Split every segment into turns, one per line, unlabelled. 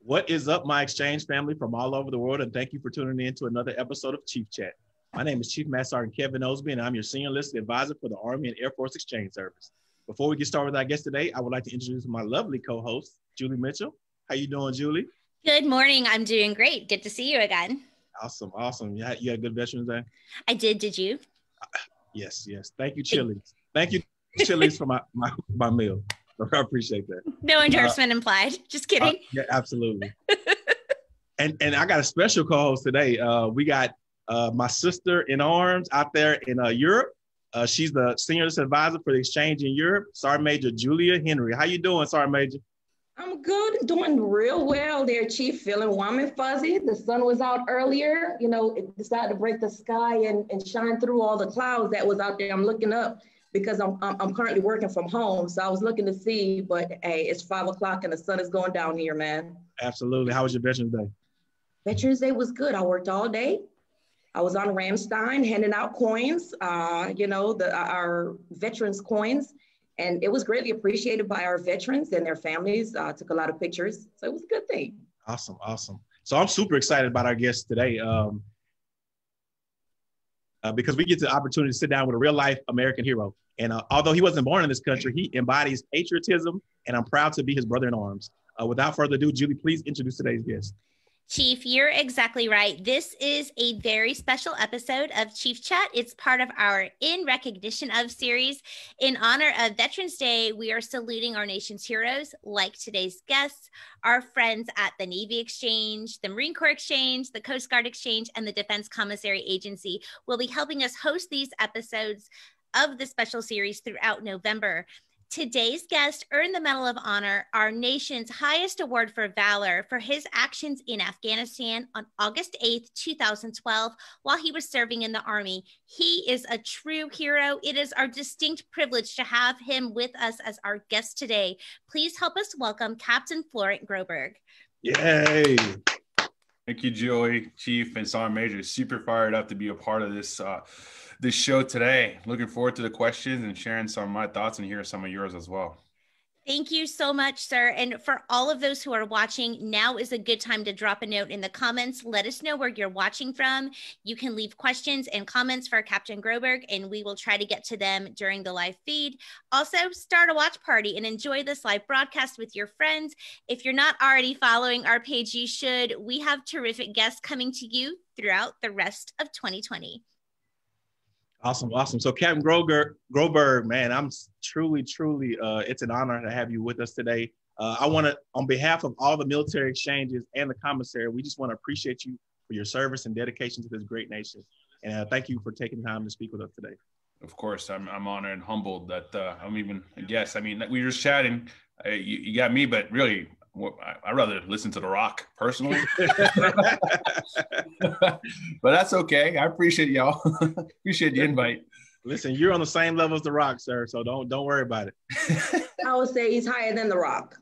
What is up, my exchange family from all over the world? And thank you for tuning in to another episode of Chief Chat. My name is Chief Master Sergeant Kevin Osby, and I'm your senior enlisted advisor for the Army and Air Force Exchange Service. Before we get started with our guest today, I would like to introduce my lovely co-host, Julie Mitchell. How you doing, Julie?
Good morning. I'm doing great. Good to see you again.
Awesome, awesome. You had, you had a good Veterans Day?
I did. Did you?
Yes, yes. Thank you, Chili's. Thank you, Chili's, for my, my, my meal. I appreciate that.
No endorsement uh, implied. Just kidding. Uh,
yeah, absolutely. and and I got a special co-host today. Uh, we got uh, my sister in arms out there in uh, Europe. Uh, she's the senior advisor for the exchange in Europe. Sergeant Major Julia Henry. How you doing, Sergeant Major?
I'm good, doing real well there, Chief. Feeling warm and fuzzy. The sun was out earlier. You know, it decided to break the sky and, and shine through all the clouds that was out there. I'm looking up because I'm, I'm, I'm currently working from home. So I was looking to see, but hey, it's five o'clock and the sun is going down here, man.
Absolutely. How was your Veterans Day?
Veterans Day was good. I worked all day. I was on Ramstein handing out coins, uh, you know, the, our veterans coins. And it was greatly appreciated by our veterans and their families. Uh, took a lot of pictures. So it was a good thing.
Awesome. Awesome. So I'm super excited about our guest today. Um, uh, because we get the opportunity to sit down with a real life American hero. And uh, although he wasn't born in this country, he embodies patriotism, and I'm proud to be his brother in arms. Uh, without further ado, Julie, please introduce today's guest.
Chief, you're exactly right. This is a very special episode of Chief Chat. It's part of our In Recognition of series. In honor of Veterans Day, we are saluting our nation's heroes, like today's guests, our friends at the Navy Exchange, the Marine Corps Exchange, the Coast Guard Exchange, and the Defense Commissary Agency will be helping us host these episodes of the special series throughout November. Today's guest earned the Medal of Honor, our nation's highest award for valor, for his actions in Afghanistan on August 8th, 2012, while he was serving in the Army. He is a true hero. It is our distinct privilege to have him with us as our guest today. Please help us welcome Captain Florent Groberg.
Yay!
Thank you, Joey, Chief, and Sergeant Major. Super fired up to be a part of this. Uh, this show today. Looking forward to the questions and sharing some of my thoughts and hear some of yours as well.
Thank you so much, sir. And for all of those who are watching, now is a good time to drop a note in the comments. Let us know where you're watching from. You can leave questions and comments for Captain Groberg, and we will try to get to them during the live feed. Also, start a watch party and enjoy this live broadcast with your friends. If you're not already following our page, you should. We have terrific guests coming to you throughout the rest of 2020.
Awesome, awesome. So Captain Groberg, Groberg, man, I'm truly, truly, uh, it's an honor to have you with us today. Uh, I want to, on behalf of all the military exchanges and the commissary, we just want to appreciate you for your service and dedication to this great nation. And uh, thank you for taking time to speak with us today.
Of course, I'm, I'm honored and humbled that uh, I'm even a guest. I mean, we were just chatting. Uh, you, you, got me, but really, I rather listen to The Rock personally, but that's okay. I appreciate y'all. appreciate the invite.
Listen, you're on the same level as The Rock, sir. So don't don't worry about it.
I would say he's higher than The Rock.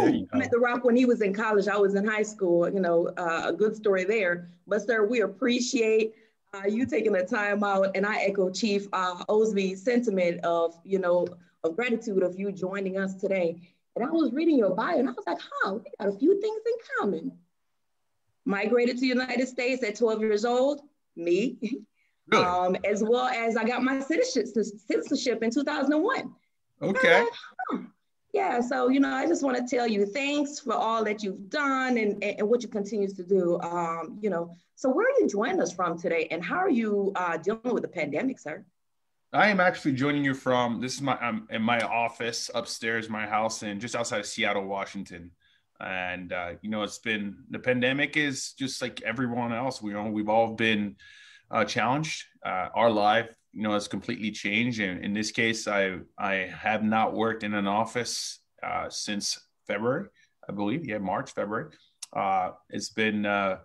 I met The Rock when he was in college. I was in high school. You know, uh, a good story there. But sir, we appreciate uh, you taking the time out, and I echo Chief uh, Osby's sentiment of you know of gratitude of you joining us today. And I was reading your bio and I was like, huh, we got a few things in common. Migrated to the United States at 12 years old, me. Really? Um, as well as I got my citizenship, citizenship in 2001.
Okay.
Like, huh. Yeah, so you know, I just want to tell you thanks for all that you've done and, and, what you continue to do. Um, you know, so where are you joining us from today, and how are you uh, dealing with the pandemic, sir?
I am actually joining you from this is my I'm in my office upstairs, my house, and just outside of Seattle, Washington. And uh, you know, it's been the pandemic is just like everyone else. We you know we've all been uh, challenged. Uh, our life, you know, has completely changed. And in this case, I I have not worked in an office uh, since February, I believe. Yeah, March, February. Uh, it's been uh,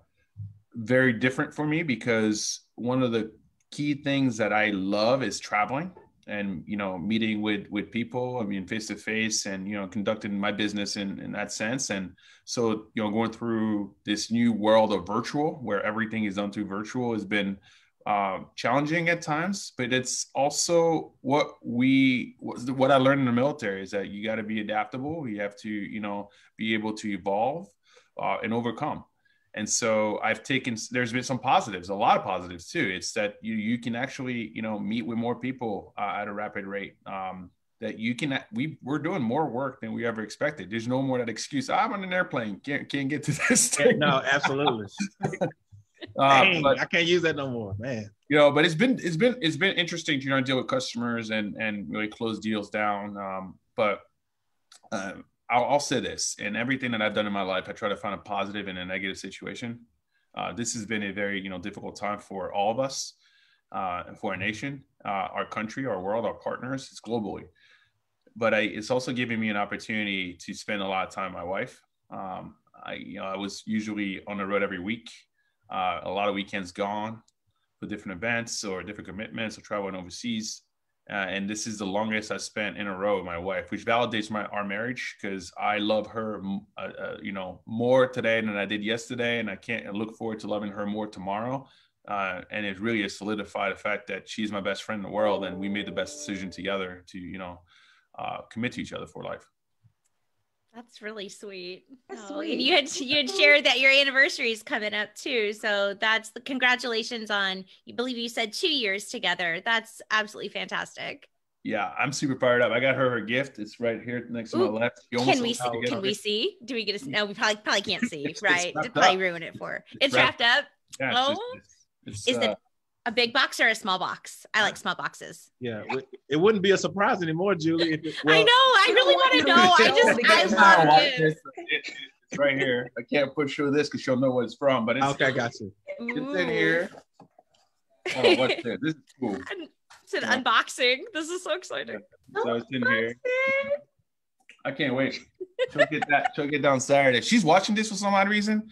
very different for me because one of the key things that I love is traveling and you know meeting with with people i mean face to face and you know conducting my business in in that sense and so you know going through this new world of virtual where everything is done through virtual has been um, challenging at times, but it's also what we what I learned in the military is that you got to be adaptable. You have to you know be able to evolve uh, and overcome. And so I've taken there's been some positives, a lot of positives too. It's that you you can actually you know meet with more people uh, at a rapid rate. Um, that you can we we're doing more work than we ever expected. There's no more that excuse. I'm on an airplane, can't can't get to this.
Thing. No, absolutely. Uh, Dang, but, I can't use that no more, man.
You know, but it's been it's been it's been interesting to you know deal with customers and and really close deals down. Um, but um, I'll, I'll, say this: in everything that I've done in my life, I try to find a positive in a negative situation. Uh, this has been a very you know difficult time for all of us, uh, and for our nation, uh, our country, our world, our partners. It's globally, but I, it's also giving me an opportunity to spend a lot of time with my wife. Um, I you know I was usually on the road every week uh, a lot of weekends gone for different events or different commitments or traveling overseas. Uh, and this is the longest I spent in a row with my wife, which validates my our marriage because I love her, uh, uh, you know, more today than I did yesterday, and I can't look forward to loving her more tomorrow. Uh, and it really has solidified the fact that she's my best friend in the world, and we made the best decision together to, you know, uh, commit to each other for life.
That's really sweet. That's oh, sweet. And you had you had shared that your anniversary is coming up too. So that's the congratulations on you believe you said two years together. That's absolutely fantastic.
Yeah, I'm super fired up. I got her her gift. It's right here next to Ooh, my left.
Can we see? Can we see? Do we get a? No, we probably probably can't see. right? It'd probably ruin it for. Her. It's, it's wrapped, wrapped up. Yeah, oh, it's, it's, is uh, it a big box or a small box? I like small boxes.
Yeah, it wouldn't be a surprise anymore, Julie. It,
well, I know. I really want to know. I just I love it.
It's right here. I can't push through this because she'll know what it's from. But it's,
okay, I got you.
It's in here. Oh, what's this? This is cool.
It's an yeah. unboxing. This is so exciting.
So it's in here. I can't wait. She'll get that. She'll get down Saturday. If she's watching this for some odd reason,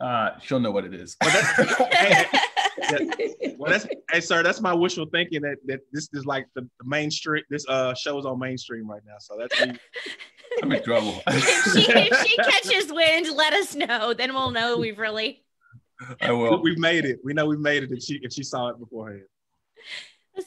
uh, she'll know what it is.
well, that's hey, sir. That's my wishful thinking that, that this is like the, the mainstream. This uh show is on mainstream right now, so that's me.
I'm in trouble.
if, she, if she catches wind, let us know. Then we'll know we've really.
I will.
We've made it. We know we've made it if she if she saw it beforehand.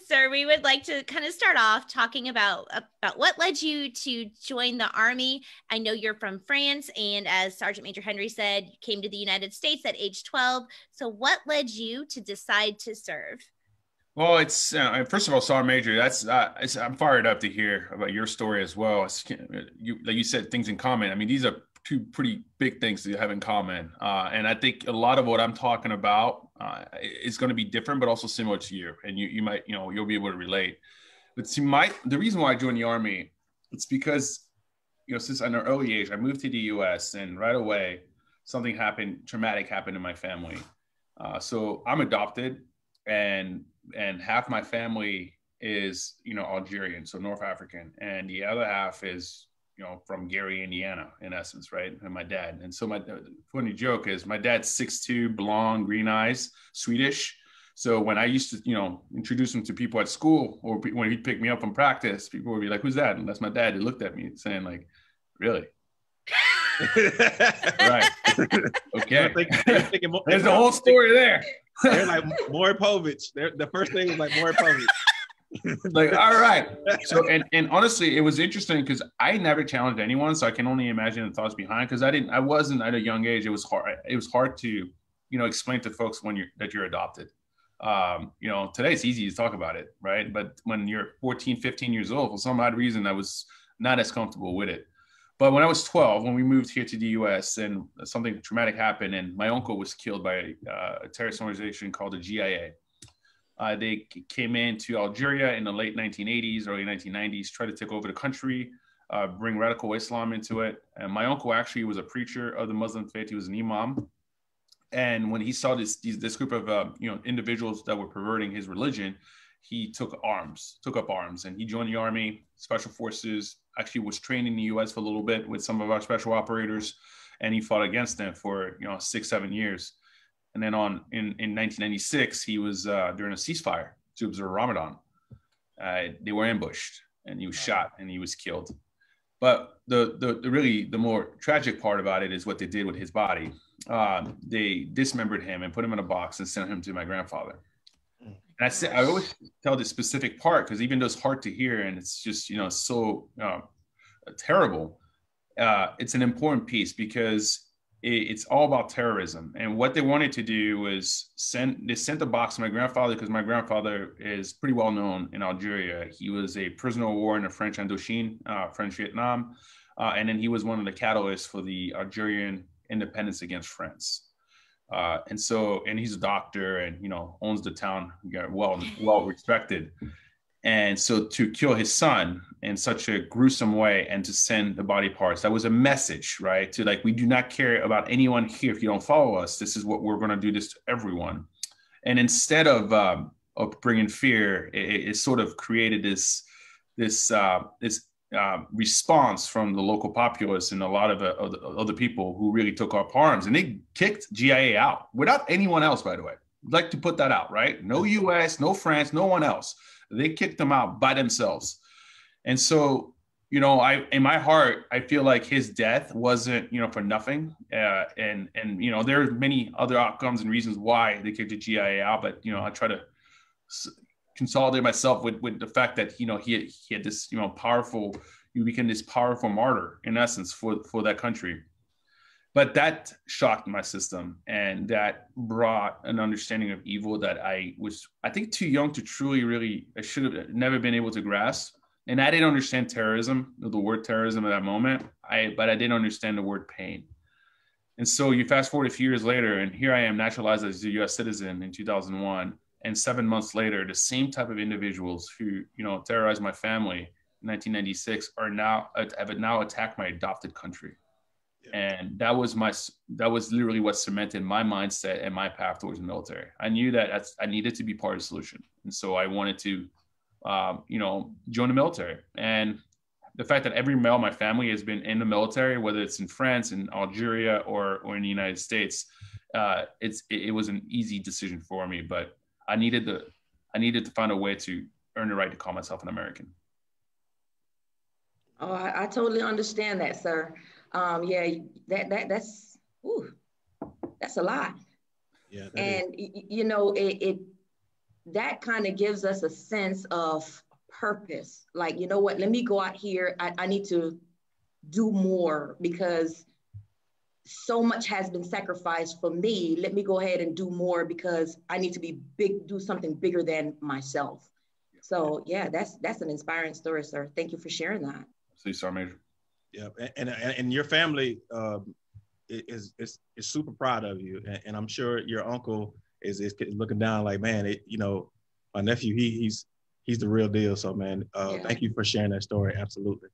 Sir, we would like to kind of start off talking about about what led you to join the army. I know you're from France, and as Sergeant Major Henry said, you came to the United States at age 12. So, what led you to decide to serve?
Well, it's uh, first of all, Sergeant Major. That's uh, I'm fired up to hear about your story as well. It's, you, like you said, things in common. I mean, these are two pretty big things to have in common. Uh, and I think a lot of what I'm talking about uh, is going to be different, but also similar to you. And you, you might, you know, you'll be able to relate. But see, my the reason why I joined the army, it's because, you know, since an early age, I moved to the U.S. and right away something happened, traumatic happened in my family. Uh, so I'm adopted, and and half my family is you know Algerian, so North African, and the other half is you know, from Gary, Indiana, in essence, right? And my dad. And so my uh, funny joke is my dad's 6'2", blonde, green eyes, Swedish. So when I used to, you know, introduce him to people at school or when he'd pick me up from practice, people would be like, who's that? And that's my dad. He looked at me saying like, really? right. okay. There's the whole story there.
They're like Maury Povich. They're, the first thing was like Maury Povich.
like all right. So and and honestly it was interesting because i never challenged anyone so i can only imagine the thoughts behind because i didn't i wasn't at a young age it was hard it was hard to you know explain to folks when you're that you're adopted. Um, you know today it's easy to talk about it right? But when you're 14 15 years old for some odd reason i was not as comfortable with it. But when i was 12 when we moved here to the us and something traumatic happened and my uncle was killed by uh, a terrorist organization called the gia uh, they came into Algeria in the late 1980s, early 1990s, tried to take over the country, uh, bring radical Islam into it. And my uncle actually was a preacher of the Muslim faith. He was an imam. And when he saw this, this group of uh, you know individuals that were perverting his religion, he took arms, took up arms, and he joined the army, special forces. Actually, was trained in the U.S. for a little bit with some of our special operators, and he fought against them for you know six, seven years. And then on in, in 1996, he was uh, during a ceasefire to observe Ramadan. Uh, they were ambushed and he was shot and he was killed. But the, the, the, really the more tragic part about it is what they did with his body. Uh, they dismembered him and put him in a box and sent him to my grandfather. And I say I always tell this specific part because even though it's hard to hear and it's just you know so uh, terrible, uh, it's an important piece because it's all about terrorism. And what they wanted to do was send they sent a box to my grandfather because my grandfather is pretty well known in Algeria. He was a prisoner of war in the French Indochine, uh, French Vietnam, uh, and then he was one of the catalysts for the Algerian independence against France. Uh, and so, and he's a doctor, and you know owns the town, well well respected. And so to kill his son in such a gruesome way and to send the body parts, that was a message, right? To like, we do not care about anyone here if you don't follow us. This is what we're going to do this to everyone. And instead of um, of bringing fear, it, it, sort of created this this uh, this uh, response from the local populace and a lot of, uh, other people who really took up arms, and they kicked GIA out without anyone else. By the way, I'd like to put that out, right? No U.S., no France, no one else they kicked them out by themselves. And so, you know, I in my heart, I feel like his death wasn't, you know, for nothing. Uh, and and you know, there are many other outcomes and reasons why they kicked the GIA out. But you know, I try to consolidate myself with with the fact that you know he he had this you know powerful, you became this powerful martyr in essence for for that country but that shocked my system and that brought an understanding of evil that i was i think too young to truly really i should have never been able to grasp. And i didn't understand terrorism the word terrorism at that moment. I but i didn't understand the word pain. And so you fast forward a few years later and here i am naturalized as a us citizen in 2001 and seven months later the same type of individuals who you know terrorized my family in 1996 are now have now attacked my adopted country and that was my that was literally what cemented my mindset and my path towards the military. I knew that i needed to be part of the solution. And so i wanted to um, you know join the military. And the fact that every male in my family has been in the military whether it's in france in algeria or, or in the united states uh, it's it, it was an easy decision for me but i needed the i needed to find a way to earn the right to call myself an american.
Oh i, I totally understand that sir um, yeah, that that that's ooh, that's a lot. Yeah, and is. you know it, it that kind of gives us a sense of purpose. Like you know what? Let me go out here. I, I need to do more because so much has been sacrificed for me. Let me go ahead and do more because I need to be big, do something bigger than myself. So yeah, that's that's an inspiring story, sir. Thank you for sharing that.
See, Sergeant Major.
Yeah, and, and and your family um, is, is is super proud of you, and, and I'm sure your uncle is, is looking down like, man, it, you know, my nephew, he he's he's the real deal. So, man, uh, yeah. thank you for sharing that story. Absolutely.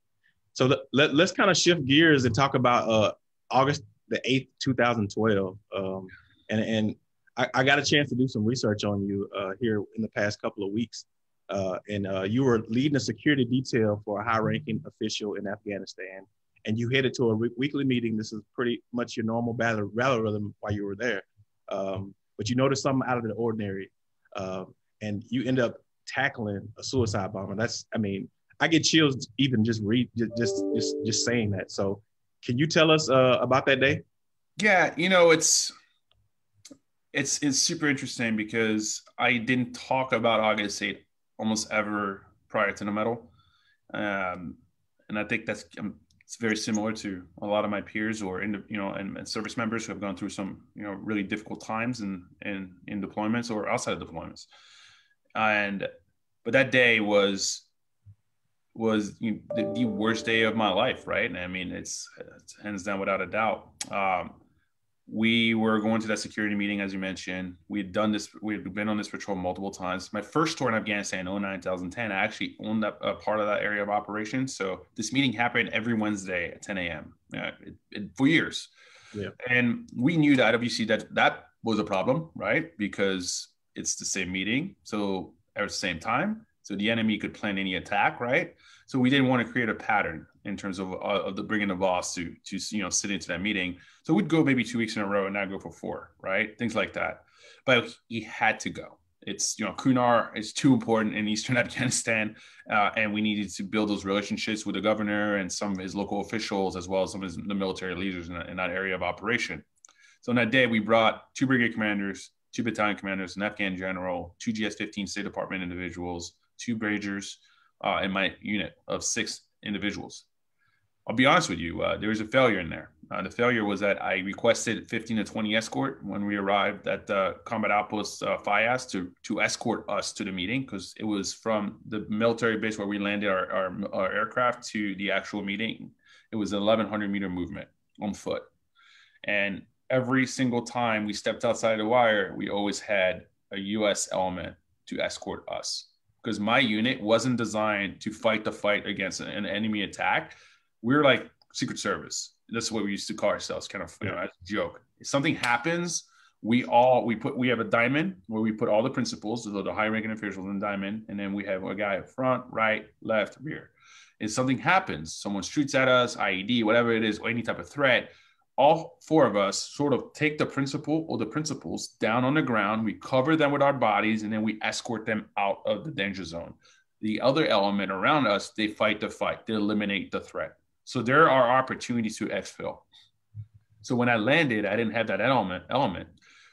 So the, let let's kind of shift gears and talk about uh, August the eighth, 2012, um, and and I, I, got a chance to do some research on you uh, here in the past couple of weeks. Uh, and uh, you were leading a security detail for a high-ranking official in Afghanistan, and you headed to a re- weekly meeting. This is pretty much your normal battle, rhythm while you were there, um, but you noticed something out of the ordinary, uh, and you end up tackling a suicide bomber. That's, I mean, I get chills even just read just just just, just saying that. So, can you tell us uh, about that day?
Yeah, you know, it's it's it's super interesting because I didn't talk about August 8 almost ever prior to the medal. Um, and I think that's um, it's very similar to a lot of my peers or in the, you know and, and, service members who have gone through some you know really difficult times in in in deployments or outside of deployments. And but that day was was you know, the, the, worst day of my life, right? And I mean, it's, it's hands down without a doubt. Um, we were going to that security meeting, as you mentioned. We had done this, we had been on this patrol multiple times. My first tour in Afghanistan, 09, 2010, I actually owned up a part of that area of operations. So this meeting happened every Wednesday at 10 a.m. Uh, it, it, for years. Yeah. And we knew that obviously that that was a problem, right? Because it's the same meeting. So at the same time, so the enemy could plan any attack, right? So we didn't want to create a pattern in terms of, uh, of the bringing the boss to to you know sit into that meeting. So we'd go maybe two weeks in a row and now go for four, right? Things like that. But he had to go. It's you know Kunar is too important in Eastern Afghanistan, uh, and we needed to build those relationships with the governor and some of his local officials as well as some of his, the military leaders in, in that area of operation. So on that day, we brought two brigade commanders, two battalion commanders, an Afghan general, two GS-15 State Department individuals, two Bragers, uh, in my unit of six individuals. I'll be honest with you, uh, there was a failure in there. Uh, the failure was that I requested 15 to 20 escort when we arrived at uh, Combat Outpost uh, FIAS to, to escort us to the meeting because it was from the military base where we landed our, our, our aircraft to the actual meeting. It was an 1100 meter movement on foot. And every single time we stepped outside the wire, we always had a US element to escort us because my unit wasn't designed to fight the fight against an enemy attack. We're like Secret Service. That's what we used to call ourselves, kind of you know, as a joke. If something happens, we all we put we have a diamond where we put all the principals, so the high-ranking officials in the diamond, and then we have a guy up front, right, left, rear. If something happens, someone shoots at us, IED, whatever it is, or any type of threat, all four of us sort of take the principal or the principals down on the ground. We cover them with our bodies and then we escort them out of the danger zone. The other element around us, they fight the fight, they eliminate the threat. So there are opportunities to exfil. So when I landed, I didn't have that element. element.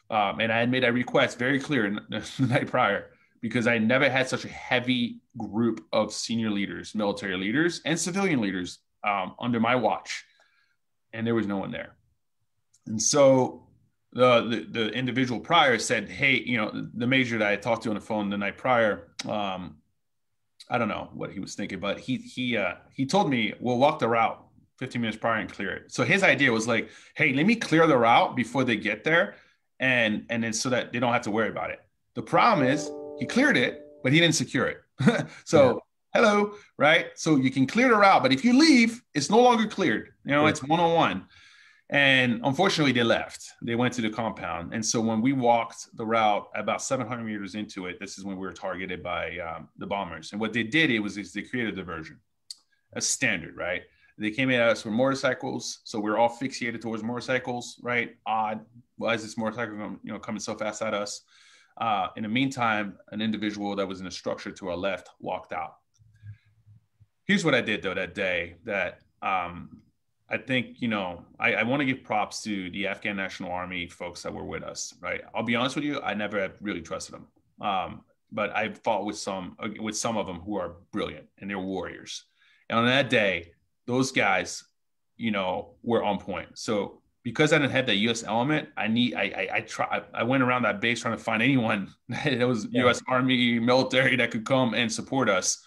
Um, and I had made a request very clear the night prior because I never had such a heavy group of senior leaders, military leaders, and civilian leaders um, under my watch and there was no one there. And so the, the, the individual prior said, "Hey, you know, the major that I talked to on the phone the night prior, um, I don't know what he was thinking, but he he uh, he told me we'll walk the route 15 minutes prior and clear it. So his idea was like, hey, let me clear the route before they get there, and and then so that they don't have to worry about it. The problem is he cleared it, but he didn't secure it. so yeah hello, right? So you can clear the route, but if you leave, it's no longer cleared. You know, it's one on one. And unfortunately, they left. They went to the compound. And so when we walked the route about 700 meters into it, this is when we were targeted by um, the bombers. And what they did it was is they created a diversion, a standard, right? They came at us with motorcycles, so we are all fixated towards motorcycles, right? Odd. Why is this motorcycle, you know, coming so fast at us? Uh, in the meantime, an individual that was in a structure to our left walked out here's what I did though that day that um, I think, you know, I, I want to give props to the Afghan National Army folks that were with us, right? I'll be honest with you, I never really trusted them. Um, but I fought with some with some of them who are brilliant and they're warriors. And on that day, those guys, you know, were on point. So because I didn't have that U.S. element, I need I I, I try I went around that base trying to find anyone that was yeah. U.S. Army military that could come and support us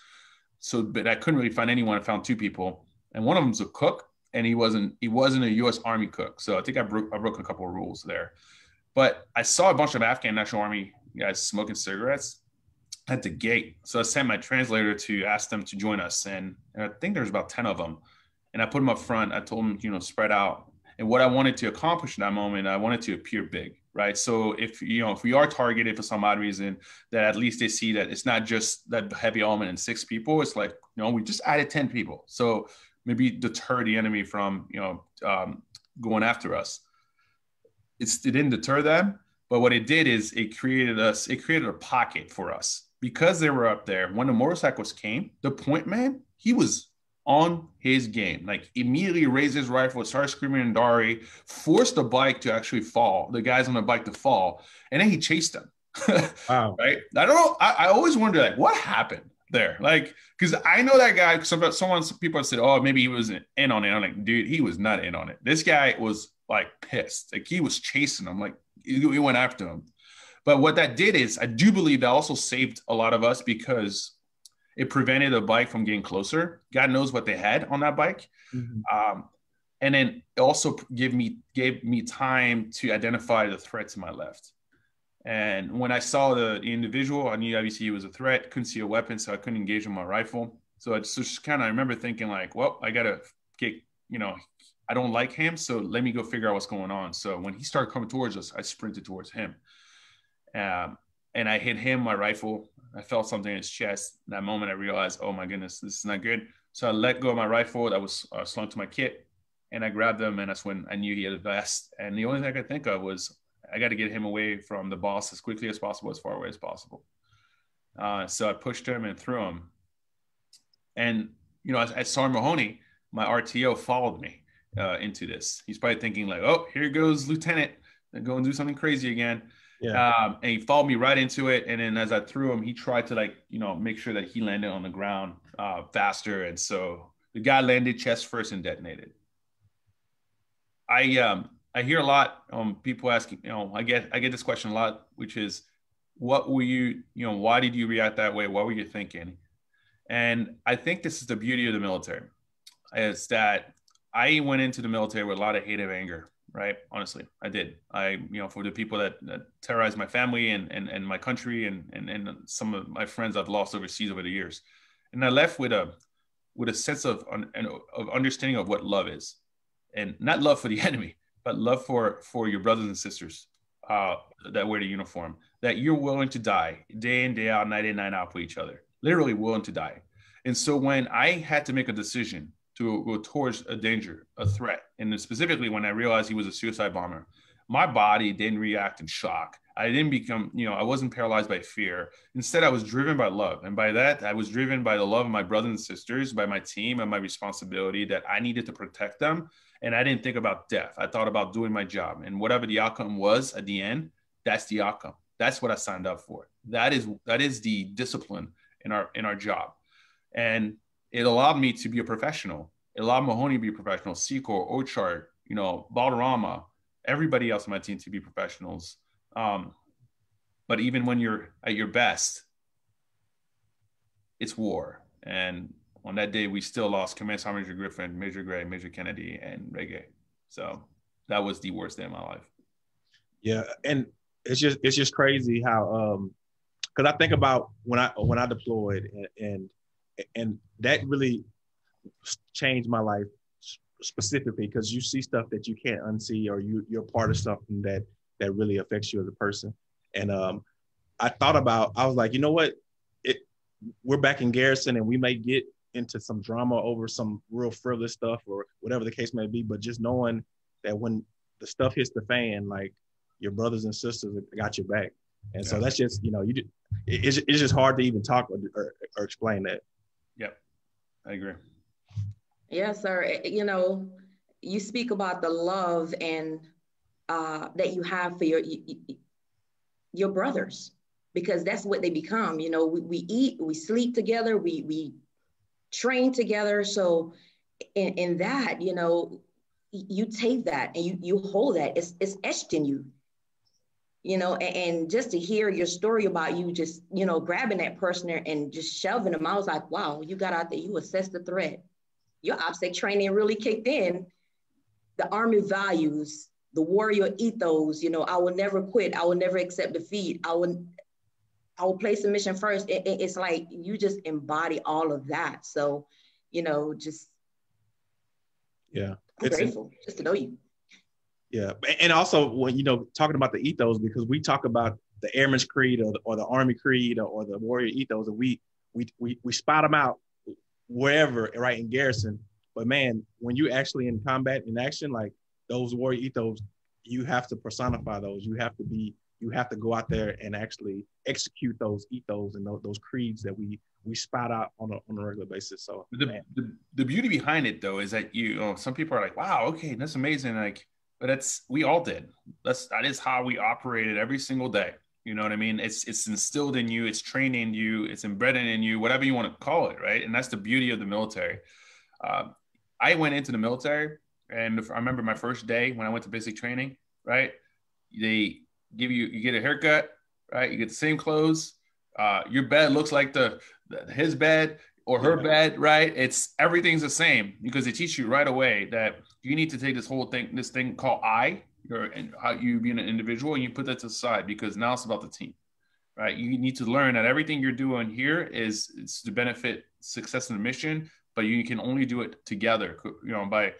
so but I couldn't really find anyone. I found two people, and one of them was a cook, and he wasn't he wasn't a U.S. Army cook. So I think I broke I broke a couple of rules there. But I saw a bunch of Afghan National Army guys smoking cigarettes at the gate. So I sent my translator to ask them to join us, and, and I think there's about ten of them. And I put them up front. I told them, you know, spread out. And what I wanted to accomplish in that moment, I wanted to appear big right? So if you know if we are targeted for some odd reason, that at least they see that it's not just that heavy element and six people. It's like you know we just added ten people, so maybe deter the enemy from you know um, going after us. It's, it didn't deter them, but what it did is it created us. It created a pocket for us because they were up there. When the motorcycles came, the point man he was on his game. Like immediately raised his rifle, started screaming and Dari, forced the bike to actually fall, the guys on the bike to fall, and then he chased them. wow. Right. I don't know. I, I, always wonder like what happened there. Like, because I know that guy, some someone some people have said, Oh, maybe he was in on it. I'm like, dude, he was not in on it. This guy was like pissed. Like he was chasing him, like he, went after him. But what that did is I do believe that also saved a lot of us because it prevented the bike from getting closer. God knows what they had on that bike. Mm-hmm. Um, and then it also give me gave me time to identify the threat to my left. And when I saw the, individual, I knew obviously he was a threat. Couldn't see a weapon, so I couldn't engage with my rifle. So it's just kind of I remember thinking like, well, I gotta get you know, I don't like him, so let me go figure out what's going on. So when he started coming towards us, I sprinted towards him, um, and I hit him my rifle I felt something in his chest. that moment, I realized, oh my goodness, this is not good. So I let go of my rifle that was uh, slung to my kit, and I grabbed him. And that's when I knew he had a vest. And the only thing I could think of was I got to get him away from the boss as quickly as possible, as far away as possible. Uh, so I pushed him and threw him. And you know, at Sergeant Mahoney, my RTO followed me uh, into this. He's probably thinking like, "Oh, here goes Lieutenant, go and do something crazy again." Yeah. Um, and he followed me right into it. And then as I threw him, he tried to like, you know, make sure that he landed on the ground uh, faster. And so the guy landed chest first and detonated. I um I hear a lot um people asking, you know, I get I get this question a lot, which is what were you, you know, why did you react that way? What were you thinking? And I think this is the beauty of the military, is that I went into the military with a lot of hate and anger, right? Honestly, I did. I, you know, for the people that, that terrorized my family and, and, and my country and, and, and some of my friends I've lost overseas over the years. And I left with a, with a sense of, of understanding of what love is and not love for the enemy, but love for, for your brothers and sisters uh, that wear the uniform, that you're willing to die day in, day out, night in, night out for each other literally willing to die. And so when I had to make a decision to go towards a danger, a threat, and specifically when I realized he was a suicide bomber, my body didn't react in shock. I didn't become, you know, I wasn't paralyzed by fear. Instead, I was driven by love. And by that, I was driven by the love of my brothers and sisters, by my team, and my responsibility that I needed to protect them. And I didn't think about death. I thought about doing my job. And whatever the outcome was at the end, that's the outcome. That's what I signed up for. That is that is the discipline in our in our job. And it allowed me to be a professional. It allowed Mahoney to be a professional, Secor, Ochart, you know, Balderrama, everybody else on my team to be professionals. Um, but even when you're at your best, it's war. And on that day, we still lost Command Sergeant Major Griffin, Major Gray, Major Kennedy, and Ragaei. So that was the worst day of my life.
Yeah, and it's just it's just crazy how um because I think about when I when I deployed and, and and that really changed my life specifically because you see stuff that you can't unsee or you you're part of something that that really affects you as a person and um i thought about i was like you know what it we're back in garrison and we may get into some drama over some real frivolous stuff or whatever the case may be but just knowing that when the stuff hits the fan like your brothers and sisters got your back and yeah. so that's just you know you it's, it's just hard to even talk or, or, or explain that.
Yep, I agree.
Yes, sir. You know, you speak about the love and uh, that you have for your your brothers because that's what they become. You know, we, we eat, we sleep together, we we train together. So in, in that, you know, you take that and you you hold that. It's it's etched in you you know, and, and, just to hear your story about you just, you know, grabbing that person and just shoving them, I was like, wow, you got out there, you assessed the threat. Your OPSEC training really kicked in. The Army values, the warrior ethos, you know, I will never quit. I will never accept defeat. I will, I will place the mission first. It, it, it's like you just embody all of that. So, you know, just
yeah,
I'm it's grateful a, just to know you.
Yeah, and also when you know talking about the ethos because we talk about the Airman's Creed or the, or the Army Creed or, or the Warrior ethos, and we we we we spot them out wherever, right in garrison. But man, when you actually in combat in action, like those warrior ethos, you have to personify those. You have to be you have to go out there and actually execute those ethos and those, those creeds that we we spot out on a, on a regular basis. So
the, the, the beauty behind it though is that you, you know, some people are like, wow, okay, that's amazing. Like but it's we all did. That's that is how we operated every single day. You know what I mean? It's it's instilled in you, it's training you, it's embedded in you, whatever you want to call it, right? And that's the beauty of the military. Uh, I went into the military, and I remember my first day when I went to basic training. Right? They give you you get a haircut, right? You get the same clothes. Uh, your bed looks like the, the his bed or her bed, right? It's everything's the same because they teach you right away that you need to take this whole thing, this thing called I, your how you being an individual, and you put that to the side because now it's about the team, right? You need to learn that everything you're doing here is it's to benefit success in the mission, but you can only do it together, you know, by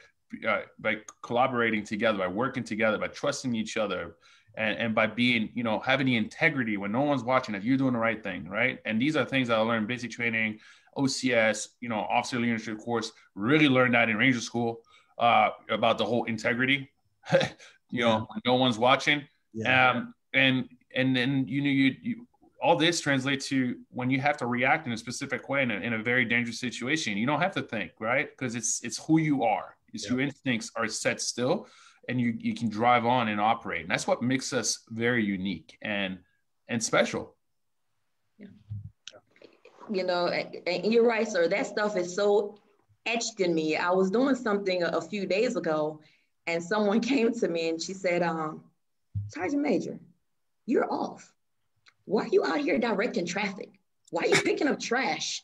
uh, by collaborating together, by working together, by trusting each other, and, and by being, you know, having the integrity when no one's watching that you're doing the right thing, right? And these are things that I learned basic training OCS, you know, officer leadership course, really learned that in Ranger School uh, about the whole integrity. you know, yeah. no one's watching. Yeah. Um, and and then you know you, you all this translates to when you have to react in a specific way in a, in a very dangerous situation. You don't have to think, right? Because it's it's who you are. It's yeah. your instincts are set still, and you you can drive on and operate. And that's what makes us very unique and and special.
Yeah. You know, you're right, sir. That stuff is so etched in me. I was doing something a, few days ago, and someone came to me and she said, um, Sergeant Major, you're off. Why are you out here directing traffic? Why are you picking up trash?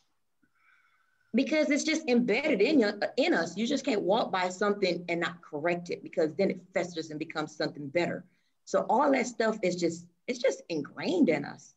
Because it's just embedded in you, in us. You just can't walk by something and not correct it because then it festers and becomes something better. So all that stuff is just it's just ingrained in us.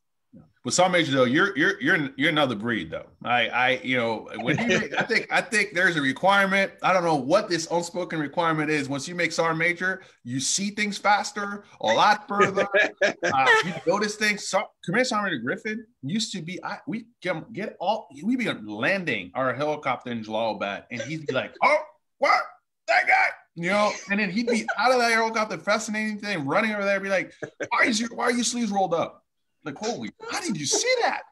With some major though, you're you're you're you're another breed though. I I you know when you make, I think I think there's a requirement. I don't know what this unspoken requirement is. Once you make sergeant major, you see things faster, a lot further. uh, you notice things. So, Commander Sergeant Griffin used to be. I we get, get all we be landing our helicopter in Jalalabad, and he'd be like, "Oh, what that guy." You know, and then he'd be out of that helicopter, fascinating thing, running over there, be like, "Why is your why are your sleeves rolled up?" Like, holy, how did you see that?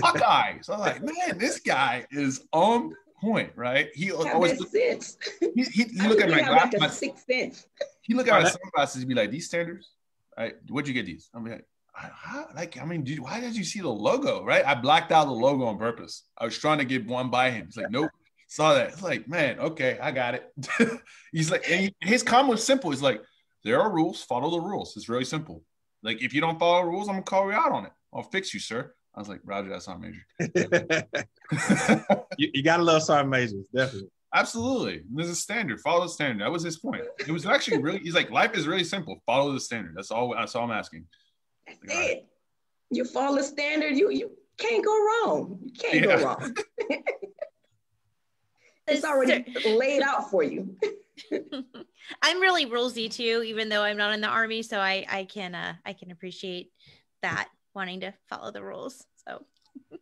Hawkeye. So I'm like, man, this guy is on point, right? He always look, he, he, he look at my glasses. Like six cents. He look at my sunglasses and be like, these standards, right? Where'd you get these? I'm like, how, like, I mean, dude, why did you see the logo, right? I blacked out the logo on purpose. I was trying to get one by him. He's like, nope. Saw that. It's like, man, okay, I got it. He's like, and his comment was simple. He's like, there are rules, follow the rules. It's really simple. Like, if you don't follow rules, I'm gonna call you out on it. I'll fix you, sir. I was like, Roger, that's not major.
you, you, gotta love sergeant majors, definitely.
Absolutely. There's a standard. Follow the standard. That was his point. It was actually really. He's like, life is really simple. Follow the standard. That's all. That's all I'm asking.
That's like, it. Right. You follow the standard. You you can't go wrong. You can't yeah. go wrong. it's already laid out for you.
I'm really rulesy too, even though I'm not in the army. So I I can uh, I can appreciate that wanting to follow the rules. So.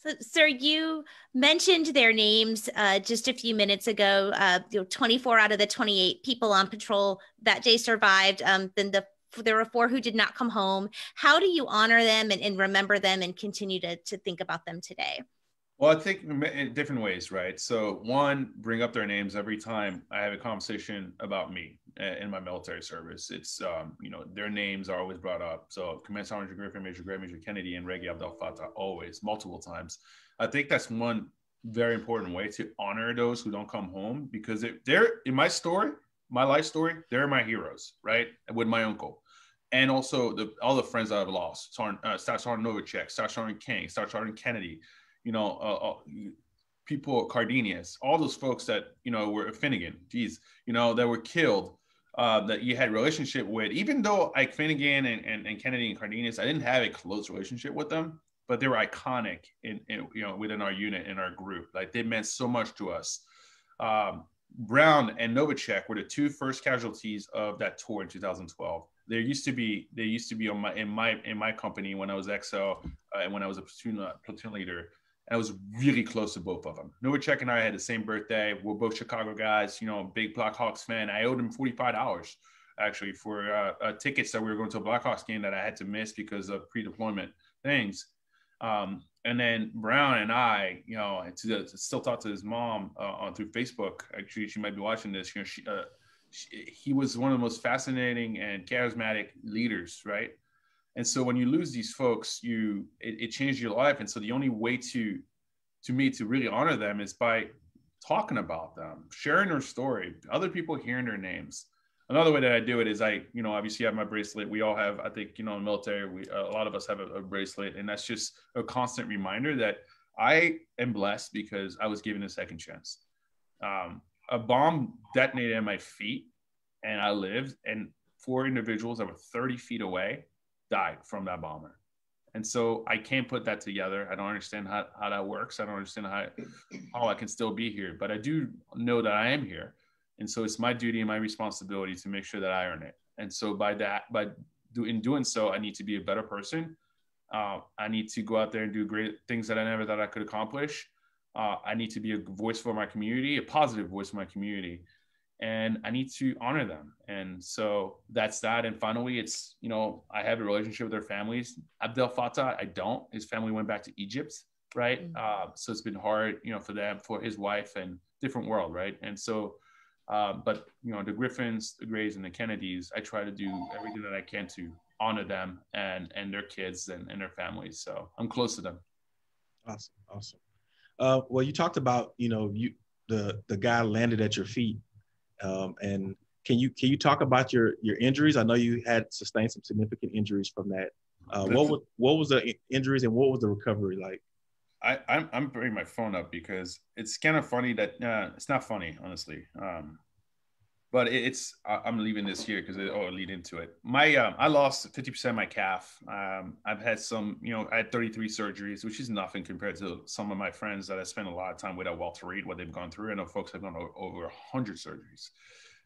So, sir, you mentioned their names uh, just a few minutes ago. Uh, you know, 24 out of the 28 people on patrol that day survived. Um, then the there were four who did not come home. How do you honor them and, and remember them and continue to, to think about them today?
Well, I think in different ways, right? So, one, bring up their names every time I have a conversation about me in my military service. It's, um, you know, their names are always brought up. So, Command Sergeant Griffin, Major Gray, Major Kennedy, and Reggie Abdel Fattah, always, multiple times. I think that's one very important way to honor those who don't come home because they're in my story, my life story, they're my heroes, right? With my uncle. And also the all the friends I've lost, Sergeant, uh, Sergeant Novacek, Sergeant King, Sergeant Kennedy, you know, uh, uh, people, Cardenius, all those folks that, you know, were Finnegan, geez, you know, that were killed, uh, that you had relationship with, even though like Finnegan and, and, and Kennedy and Cardenius, I didn't have a close relationship with them, but they were iconic in, in you know, within our unit, in our group. Like they meant so much to us. Um, Brown and Novacek were the two first casualties of that tour in 2012. There used to be, they used to be on my in my in my company when I was XO uh, and when I was a platoon uh, platoon leader. I was really close to both of them. Novacek and I had the same birthday. We're both Chicago guys, you know, big Blackhawks fan. I owed him $45 actually for uh, uh, tickets that we were going to a Blackhawks game that I had to miss because of pre-deployment things. Um, and then Brown and I, you know, to, to still talk to his mom uh, on through Facebook. Actually, she might be watching this. You know, she, uh, she, he was one of the most fascinating and charismatic leaders, right? And so when you lose these folks, you it, it changed your life. And so the only way to to me to really honor them is by talking about them, sharing their story, other people hearing their names. Another way that I do it is I, you know, obviously have my bracelet. We all have, I think, you know, in military, we a lot of us have a, a bracelet, and that's just a constant reminder that I am blessed because I was given a second chance. Um, a bomb detonated at my feet, and I lived, and four individuals that were 30 feet away died from that bomber. And so I can't put that together. I don't understand how, how that works. I don't understand how, how I can still be here, but I do know that I am here. And so it's my duty and my responsibility to make sure that I earn it. And so by that, by do, in doing so, I need to be a better person. Uh, I need to go out there and do great things that I never thought I could accomplish. Uh, I need to be a voice for my community, a positive voice for my community and I need to honor them. And so that's that. And finally, it's, you know, I have a relationship with their families. Abdel Fattah, I don't. His family went back to Egypt, right? Mm-hmm. Uh, so it's been hard, you know, for them, for his wife and different world, right? And so Uh, but you know, the Griffins, the Grays, and the Kennedys, I try to do everything that I can to honor them and and their kids and, and their families. So I'm close to them.
Awesome, awesome. Uh, well, you talked about you know you the the guy landed at your feet, um, and can you can you talk about your your injuries? I know you had sustained some significant injuries from that. Uh, what was what was the injuries and what was the recovery like?
I, I'm, I'm bringing my phone up because it's kind of funny that uh, it's not funny, honestly. Um, but it's I'm leaving this here because it will lead into it. My um, I lost 50% of my calf. Um, I've had some, you know, I had 33 surgeries, which is nothing compared to some of my friends that I spent a lot of time with at Walter Reed, what they've gone through. I know folks have gone over 100 surgeries.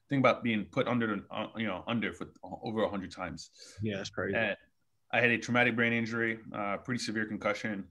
Think about being put under the, uh, you know, under for over 100 times.
Yeah, that's crazy.
And I had a traumatic brain injury, uh, pretty severe concussion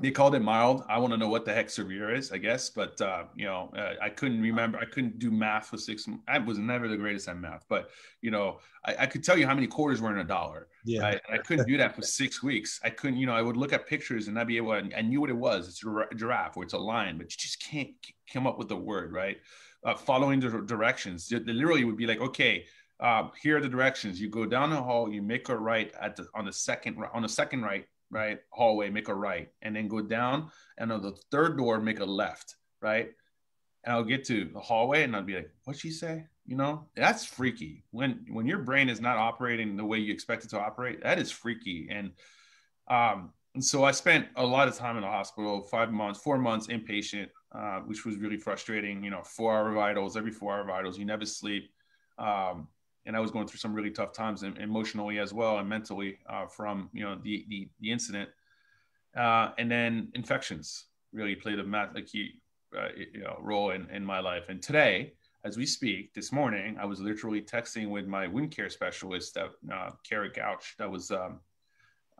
they called it mild. I want to know what the heck severe is, I guess. But uh, you know, uh, I couldn't remember. I couldn't do math for six. I was never the greatest at math, but you know, I, I could tell you how many quarters were in a dollar.
Yeah,
I, I couldn't do that for six weeks. I couldn't. You know, I would look at pictures and I'd be able. To, I knew what it was. It's a giraffe or it's a lion, but you just can't come up with the word right. Uh, following the directions, they literally would be like, okay. Uh, here are the directions. You go down the hall. You make a right at the on the second on the second right right? Hallway, make a right, and then go down, and on the third door, make a left, right? And I'll get to the hallway, and I'll be like, "What'd she say?" You know, that's freaky. When when your brain is not operating the way you expect it to operate, that is freaky. And um, and so I spent a lot of time in the hospital, five months, four months inpatient, uh, which was really frustrating. You know, four hour vitals, every four hour vitals, you never sleep. Um, and I was going through some really tough times emotionally as well and mentally uh, from you know the the, the incident, uh, and then infections really played a, a key uh, you know, role in, in my life. And today, as we speak, this morning, I was literally texting with my wound care specialist, that uh, Kara Gouch, that was um,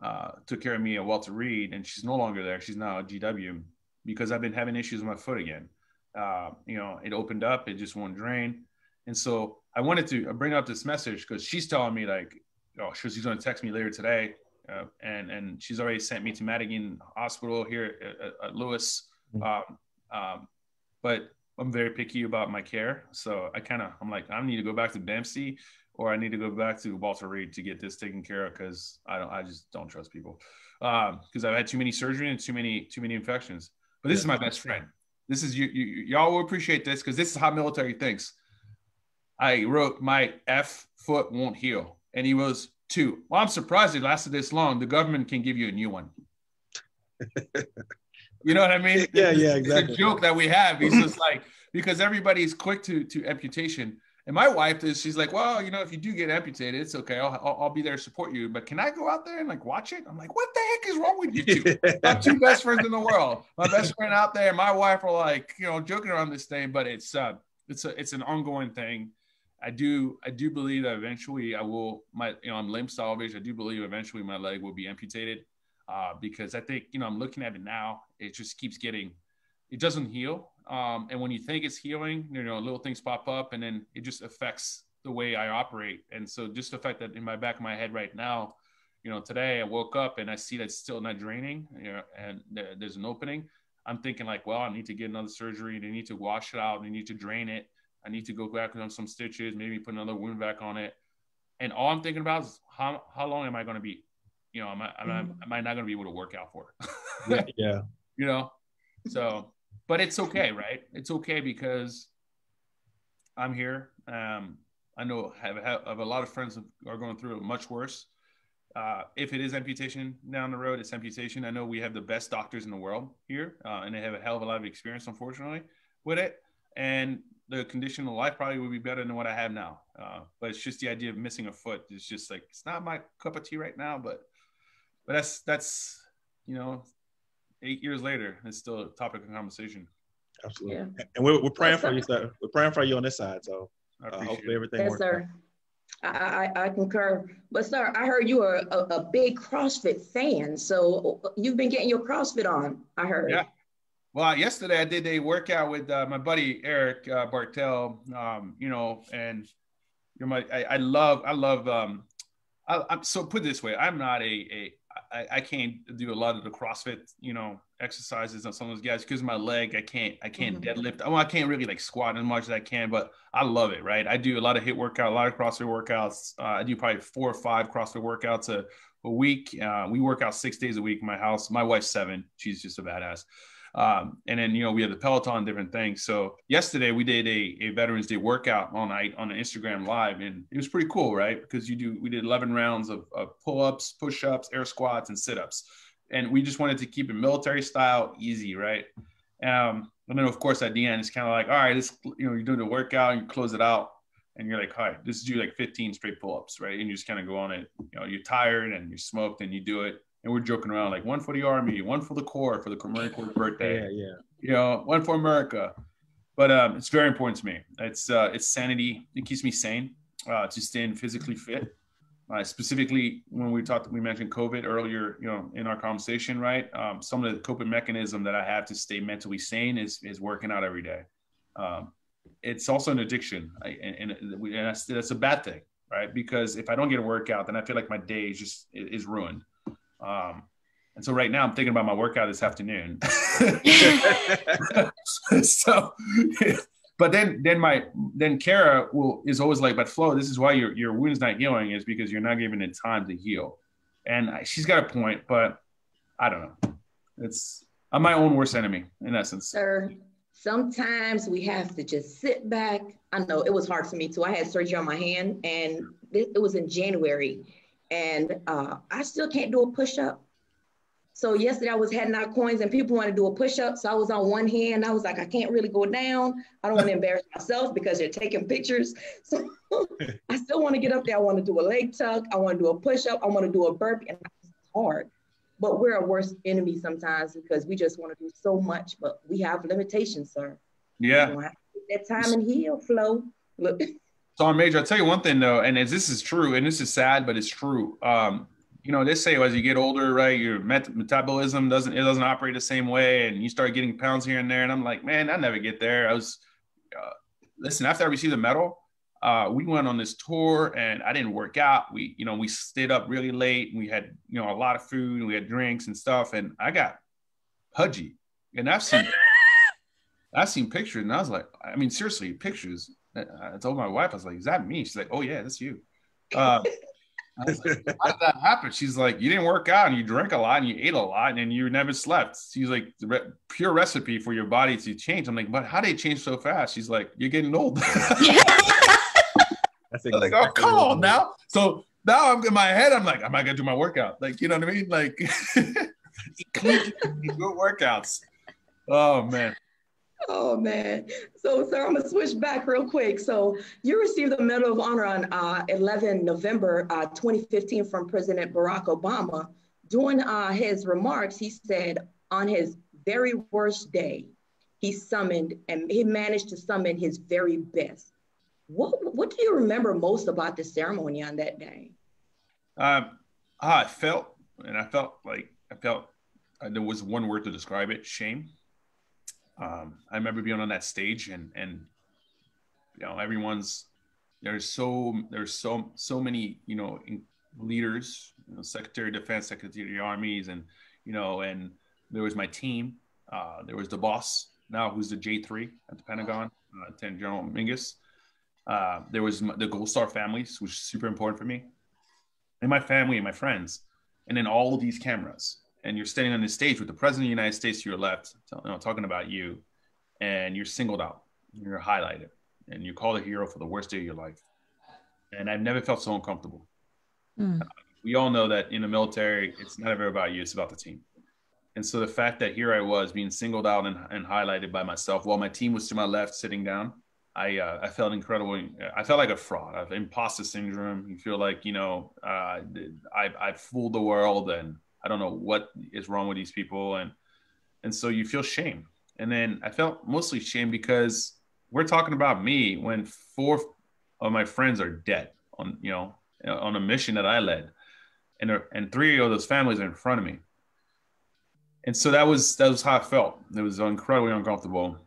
uh, took care of me at Walter Reed, and she's no longer there. She's now at GW because I've been having issues with my foot again. Uh, you know, it opened up, it just won't drain, and so I wanted to bring up this message because she's telling me like, oh, she's going to text me later today, uh, and and she's already sent me to Madigan Hospital here at, at Lewis. Mm-hmm. Um, um, but I'm very picky about my care, so I kind of I'm like I need to go back to Dempsey or I need to go back to Walter Reed to get this taken care of because I don't I just don't trust people because um, I've had too many surgery and too many too many infections. But this yeah. is my best friend. This is you, you y'all will appreciate this because this is how military thinks. I wrote my F foot won't heal. And he was two. Well, I'm surprised it lasted this long. The government can give you a new one. you know what I mean?
Yeah, yeah, exactly.
It's a joke that we have. He's just like, because everybody's quick to, to amputation. And my wife is, she's like, well, you know, if you do get amputated, it's okay. I'll, I'll, I'll, be there to support you. But can I go out there and like watch it? I'm like, what the heck is wrong with you two? my two best friends in the world. My best friend out there, my wife are like, you know, joking around this thing, but it's uh, it's a, it's an ongoing thing. I do I do believe that eventually I will my you know I'm limb salvage. I do believe eventually my leg will be amputated uh, because I think you know I'm looking at it now. It just keeps getting it doesn't heal. Um, and when you think it's healing, you know little things pop up, and then it just affects the way I operate. And so just the fact that in my back of my head right now, you know today I woke up and I see that it's still not draining, you know, and there's an opening. I'm thinking like, well, I need to get another surgery. They need to wash it out. They need to drain it I need to go back on some stitches, maybe put another wound back on it. And all I'm thinking about is how how long am I going to be, you know, am I am I, mm-hmm. am I not going to be able to work out for?
yeah, yeah.
You know, so but it's okay, right? It's okay because I'm here. Um, I know have, have a lot of friends are going through it much worse. Uh, if it is amputation down the road, it's amputation. I know we have the best doctors in the world here, uh, and they have a hell of a lot of experience, unfortunately, with it. And the condition of life probably would be better than what I have now. Uh, but it's just the idea of missing a foot. It's just like it's not my cup of tea right now. But but that's that's you know, eight years later, it's still a topic of conversation.
Absolutely. Yeah. And we're, we're praying yes, for you, sir. We're praying for you on this side. So uh, hopefully it. everything
yes,
works.
Sir. I, I, I, concur. But sir, I heard you are a, a, big CrossFit fan. So you've been getting your CrossFit on. I heard.
Yeah, well, yesterday I did a workout with uh, my buddy Eric uh, Bartel. Um, you know, and you're my I, I love I love um I, am so put this way I'm not a a I, I can't do a lot of the CrossFit, you know, exercises on some of those guys because my leg, I can't, I can't mm-hmm. deadlift. Well, I can't really like squat as much as I can, but I love it, right? I do a lot of HIIT workout, a lot of CrossFit workouts. Uh, I do probably four or five CrossFit workouts a, a week. Uh, we work out six days a week in my house. My wife's seven. She's just a badass. Um, and then, you know, we have the Peloton, different things. So yesterday we did a, a Veterans Day workout all night on an Instagram live and it was pretty cool, right? Because you do, we did 11 rounds of, of pull-ups, push-ups, air squats, and sit-ups. And we just wanted to keep it military style, easy, right? Um, and then of course at the end, it's kind of like, all right, this, you know, you're doing the workout and you close it out and you're like, all right, this is do like 15 straight pull-ups, right? And you just kind of go on it. You know, you're tired and you're smoked and you do it and we're joking around like one for the army, one for the Corps for the Marine Corps birthday.
Yeah, yeah.
You know, one for America. But um, it's very important to me. It's uh, it's sanity. It keeps me sane uh, to stay physically fit. Uh, specifically, when we talked, we mentioned COVID earlier. You know, in our conversation, right? Um, some of the coping mechanism that I have to stay mentally sane is is working out every day. Um, it's also an addiction, I, and, and, and that's, that's a bad thing, right? Because if I don't get a workout, then I feel like my day is just is ruined. Um, and so right now I'm thinking about my workout this afternoon. so, but then then my then Kara will is always like, but Flo, this is why your your wound's not healing is because you're not giving it time to heal. And she's got a point, but I don't know. It's I'm my own worst enemy in essence.
Sir, sometimes we have to just sit back. I know it was hard for me too. I had surgery on my hand, and it was in January and uh, I still can't do a push up. So yesterday I was handing out coins and people want to do a push up. So I was on one hand. I was like, I can't really go down. I don't want to embarrass myself because they're taking pictures. So I still want to get up there. I want to do a leg tuck. I want to do a push up. I want to do a burpee. And it's hard. But we're a worst enemy sometimes because we just want to do so much, but we have limitations, sir.
Yeah.
that time and heal flow. Look.
So, Major, I'll tell you one thing though, and as this is true, and this is sad, but it's true. Um, you know, they say as you get older, right, your met- metabolism doesn't it doesn't operate the same way, and you start getting pounds here and there. And I'm like, man, I never get there. I was, uh, listen, after I received the medal, uh, we went on this tour, and I didn't work out. We, you know, we stayed up really late. And we had, you know, a lot of food, and we had drinks and stuff, and I got pudgy. And I've seen, I've seen pictures, and I was like, I mean, seriously, pictures I told my wife, I was like, "Is that me?" She's like, "Oh yeah, that's you." Um, I was like, "How did that happen?" She's like, "You didn't work out, and you drank a lot, and you ate a lot, and you never slept." She's like, "The re- pure recipe for your body to change." I'm like, "But how did it change so fast?" She's like, "You're getting old." That's exactly like, "Oh, come on now." So now I'm in my head. I'm like, "Am I gonna do my workout?" Like, you know what I mean? Like, good workouts. Oh man.
Oh man. So, sir, I'm gonna switch back real quick. So, you received the Medal of Honor on uh, 11 November uh, 2015 from President Barack Obama. During uh, his remarks, he said, on his very worst day, he summoned and he managed to summon his very best. What What do you remember most about the ceremony on that day?
Um, I felt, and I felt like I felt uh, there was one word to describe it: shame um, I remember being on that stage and and you know everyone's there's so there's so so many you know leaders, you know, Secretary of Defense, Secretary of the Armies, and you know and there was my team. Uh, there was the boss now, who's the J three at the Pentagon, uh, Lieutenant General Mingus. Uh, there was the Gold Star families, which is super important for me, and my family and my friends, and then all of these cameras and you're standing on the stage with the president of the United States to your left, you know, talking about you, and you're singled out, you're highlighted, and you're called a hero for the worst day of your life. And I've never felt so uncomfortable. Mm. Uh, we all know that in the military, it's not ever about you; it's about the team. And so the fact that here I was being singled out and, and highlighted by myself, while my team was to my left, sitting down, I uh, I felt incredible. I felt like a fraud. I've imposter syndrome. You feel like you know uh, I I fooled the world and I don't know what is wrong with these people. And, and so you feel shame. And then I felt mostly shame because we're talking about me when four of my friends are dead on, you know, on a mission that I led. And, and three of those families are in front of me. And so that was, that was how I felt. It was incredibly uncomfortable.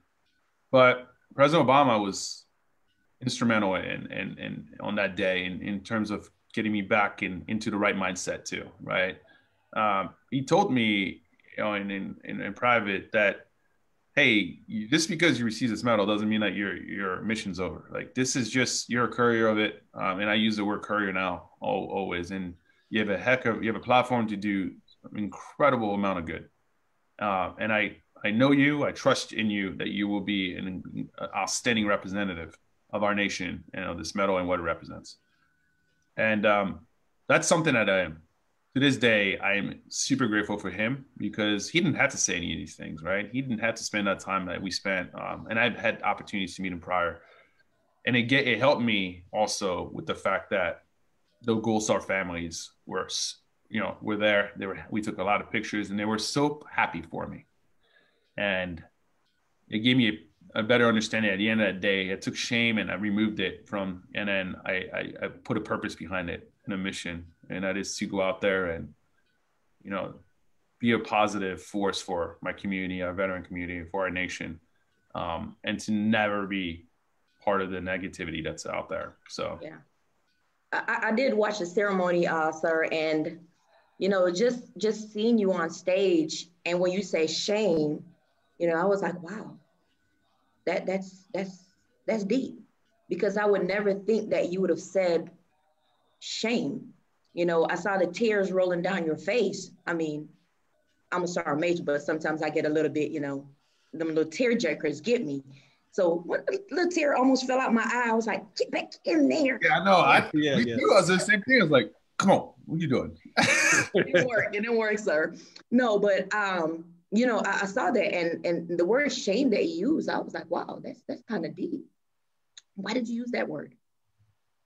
But President Obama was instrumental in, in, in on that day in, in terms of getting me back in, into the right mindset too. Right um, he told me, you know, in, in, in private that, hey, just because you receive this medal doesn't mean that your your mission's over. Like this is just you're a courier of it, um, and I use the word courier now always. And you have a heck of you have a platform to do incredible amount of good. Uh, and I I know you. I trust in you that you will be an outstanding representative of our nation and of this medal and what it represents. And um, that's something that I am to this day, I am super grateful for him because he didn't have to say any of these things, right? He didn't have to spend that time that we spent. Um, and I've had opportunities to meet him prior. And it, get, it helped me also with the fact that the Gold Star families were, you know, were there. They were, we took a lot of pictures and they were so happy for me. And it gave me a, a better understanding at the end of that day. It took shame and I removed it from, and then I, I, I put a purpose behind it and a mission and that is to go out there and you know be a positive force for my community our veteran community for our nation um, and to never be part of the negativity that's out there. So
yeah. I, I did watch the ceremony uh, sir and you know just just seeing you on stage and when you say shame you know i was like wow that that's that's that's deep. Because i would never think that you would have said shame you know, I saw the tears rolling down your face. I mean, I'm a sergeant major, but sometimes I get a little bit, you know, them little tear jerkers get me. So one little tear almost fell out my eye. I was like, get back in there.
Yeah, I know. I yeah, yeah. You was the same thing. I was like, come on, what are you doing?
it didn't work. It didn't work, sir. No, but um, you know, I, I saw that and and the word shame that you used, I was like, wow, that's that's kind of deep. Why did you use that word?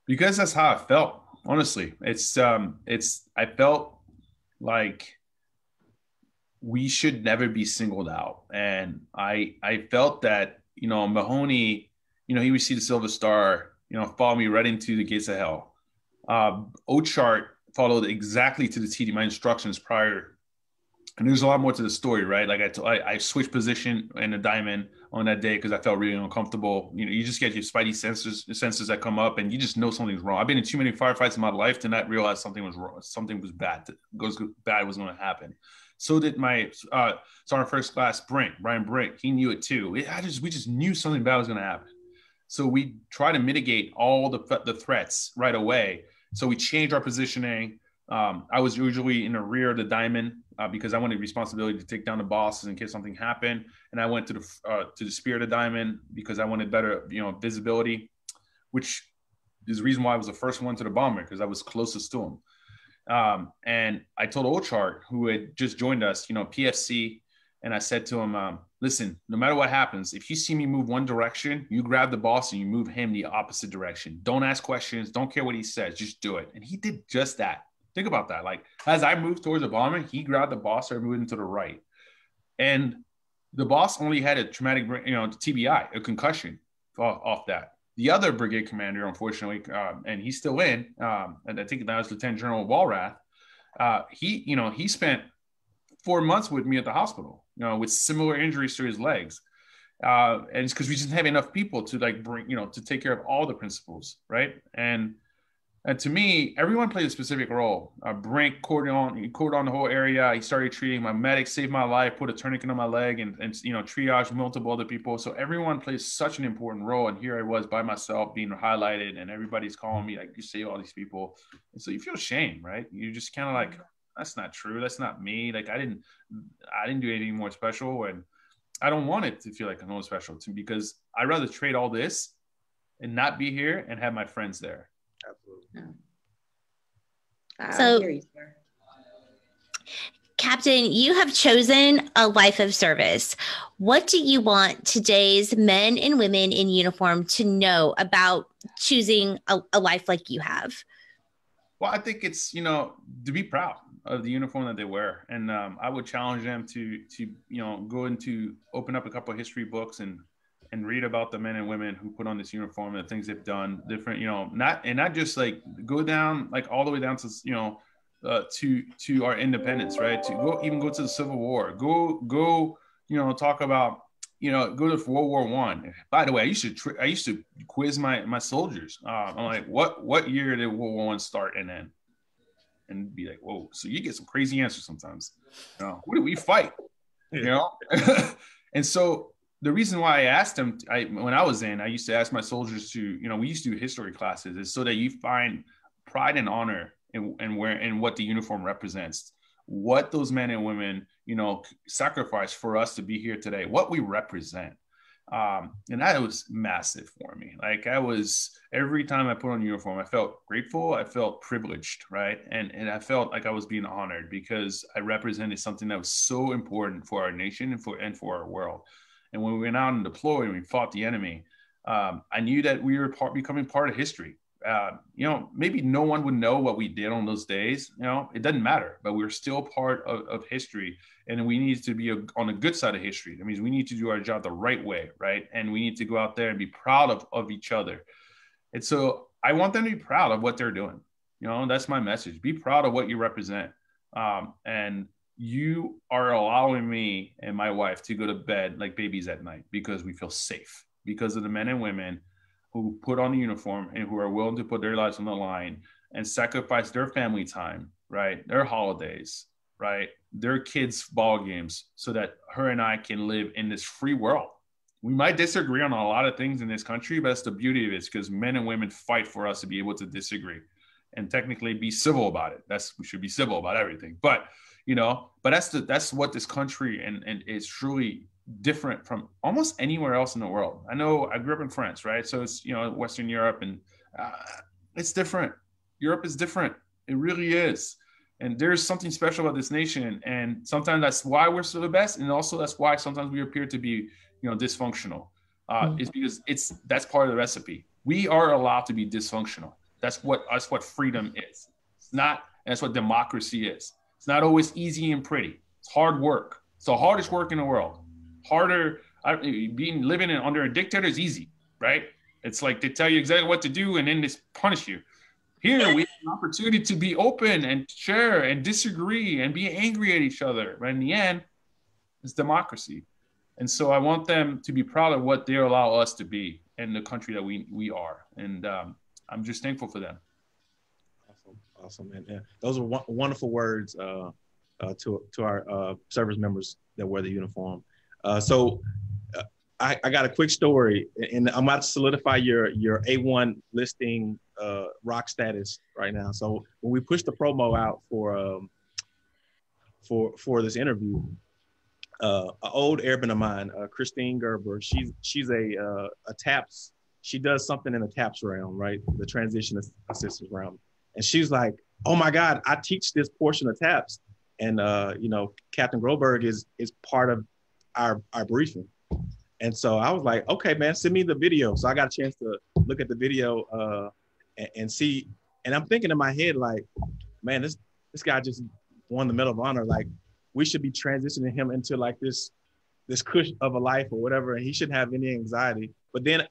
Because that's how I felt honestly it's um it's i felt like we should never be singled out. And i i felt that you know mahoney you know he received a silver star you know followed me right into the gates of hell. Uh ochart followed exactly to the td my instructions prior and there's a lot more to the story right like i, t- I, I switched position in the diamond on that day because I felt really uncomfortable. You know, you just get your spidey senses senses that come up, and you just know something's wrong. I've been in too many firefights in my life to not realize something was wrong. Something was bad. Goes bad was going to happen. So did my uh, sergeant first class Brink, Brian Brink. He knew it too. It, I just we just knew something bad was going to happen. So we try to mitigate all the the threats right away. So we changed our positioning. Um, I was usually in the rear of the diamond uh, because I wanted responsibility to take down the bosses in case something happened. And I went to the uh, to the Spirit of Diamond because I wanted better, you know, visibility, which is the reason why I was the first one to the bomber because I was closest to him. Um, and I told Ochart, who had just joined us, you know, PFC, and I said to him, um, "Listen, no matter what happens, if you see me move one direction, you grab the boss and you move him the opposite direction. Don't ask questions. Don't care what he says. Just do it." And he did just that. Think about that. Like as I moved towards the bomber, he grabbed the boss, started moving to the right, and the boss only had a traumatic, you know, TBI, a concussion off, off that. The other brigade commander, unfortunately, um, and he's still in, um, and I think that was Lieutenant General Walrath. Uh, he, you know, he spent four months with me at the hospital, you know, with similar injuries to his legs. Uh, and it's because we didn't have enough people to like bring, you know, to take care of all the principals, right? And and to me, everyone played a specific role. Uh, Brink cordon, he cordoned the whole area. He started treating my medic, saved my life, put a tourniquet on my leg, and, and you know triage multiple other people. So everyone plays such an important role. And here I was by myself, being highlighted, and everybody's calling me like, "You save all these people," and so you feel shame, right? You just kind of like, "That's not true. That's not me. Like I didn't, I didn't do anything more special." And I don't want it to feel like I'm more special to because I'd rather trade all this and not be here and have my friends there Absolutely.
So, you, Captain, you have chosen a life of service. What do you want today's men and women in uniform to know about choosing a, a life like you have?
Well, I think it's you know to be proud of the uniform that they wear, and um, I would challenge them to to you know go into open up a couple of history books and and read about the men and women who put on this uniform and the things they've done different you know not and not just like go down like all the way down to you know uh, to to our independence right to go even go to the civil war go go you know talk about you know go to world war one by the way i used to tr- i used to quiz my my soldiers uh, i'm like what what year did world war one start and end and be like, whoa. So you get some crazy answers sometimes. You know, who do we fight? You know? and so the reason why I asked them, I when I was in, I used to ask my soldiers to, you know, we used to do history classes, is so that you find pride and honor in, in where in what the uniform represents, what those men and women, you know, sacrifice for us to be here today, what we represent. Um, and that was massive for me. Like I was every time I put on uniform, I felt grateful, I felt privileged, right? And and I felt like I was being honored because I represented something that was so important for our nation and for and for our world. And when we went out and deployed and we fought the enemy, um, I knew that we were part, becoming part of history. Uh, you know, maybe no one would know what we did on those days. You know, it doesn't matter, but we're still part of, of history, and we need to be a, on the good side of history. That means we need to do our job the right way, right? And we need to go out there and be proud of, of each other. And so I want them to be proud of what they're doing. You know, that's my message. Be proud of what you represent. Um, and you are allowing me and my wife to go to bed like babies at night because we feel safe because of the men and women who put on the uniform and who are willing to put their lives on the line and sacrifice their family time, right? Their holidays, right? Their kids' ball games so that her and I can live in this free world. We might disagree on a lot of things in this country, but that's the beauty of it because men and women fight for us to be able to disagree and technically be civil about it. That's we should be civil about everything. But you know, but that's the that's what this country and and is truly different from almost anywhere else in the world. I know I grew up in France, right? So it's you know Western Europe, and uh, it's different. Europe is different. It really is. And there's something special about this nation, and sometimes that's why we're still the best, and also that's why sometimes we appear to be, you know, dysfunctional. Uh, mm-hmm. Is because it's that's part of the recipe. We are allowed to be dysfunctional. That's what that's what freedom is. It's not. That's what democracy is. It's not always easy and pretty. It's hard work. It's the hardest work in the world harder. I, being living in, under a dictator is easy, right? It's like they tell you exactly what to do and then they punish you. Here we have an opportunity to be open and share and disagree and be angry at each other. But in the end, it's democracy. And so I want them to be proud of what they allow us to be in the country that we, we are. And um, I'm just thankful for them.
Awesome. Yeah. Those are wonderful words uh, uh, to, to our uh, service members that wear the uniform. Uh, so uh, I, I, got a quick story, and I'm about to solidify your your A1 listing uh, ROC status right now. So when we pushed the promo out for um, for for this interview, an old airman of mine, Christine Gerber, she's she's a a TAPS. She does something in the TAPS realm, right? The transition assistance realm, and she's like, "Oh my God, I teach this portion of TAPS." and uh, you know Captain Groberg is is part of our our briefing. And so I was like, okay, man, send me the video. So I got a chance to look at the video uh, and, and, see. And I'm thinking in my head, like, man, this this guy just won the Medal of Honor. Like, we should be transitioning him into like this this cush of a life or whatever, and he shouldn't have any anxiety. But then,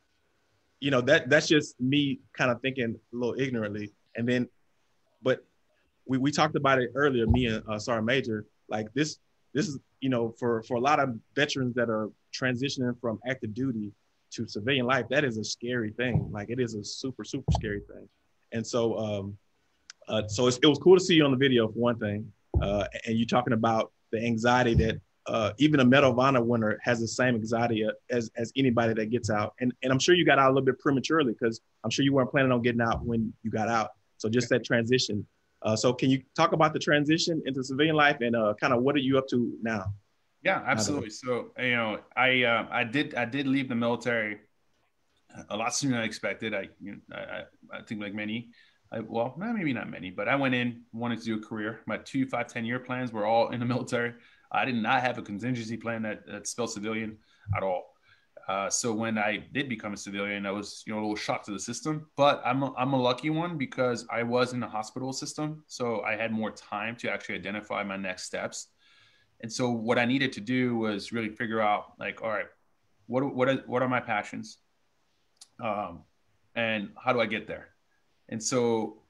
you know, that that's just me kind of thinking a little ignorantly. And then, but we, we talked about it earlier, me and uh, Sergeant Major. Like this, this is you know, for for a lot of veterans that are transitioning from active duty to civilian life, that is a scary thing. Like it is a super super scary thing. And so, um, uh, so it was cool to see you on the video for one thing, uh, and you talking about the anxiety that uh, even a Medal of Honor winner has the same anxiety as as anybody that gets out. And and I'm sure you got out a little bit prematurely because I'm sure you weren't planning on getting out when you got out. So just that transition uh, so can you talk about the transition into civilian life and uh, kind of what are you up to now?
Yeah, absolutely. So you know, I uh, I did I did leave the military a lot sooner than I expected. I you know, I, I think like many, I, well maybe not many, but I went in wanted to do a career. My two five ten year plans were all in the military. I did not have a contingency plan that, that spelled civilian at all. Uh, so when I did become a civilian, I was you know a little shocked to the system. But I'm a, I'm a lucky one because I was in the hospital system, so I had more time to actually identify my next steps. And so what I needed to do was really figure out like, all right, what what are, what are my passions, um, and how do I get there? And so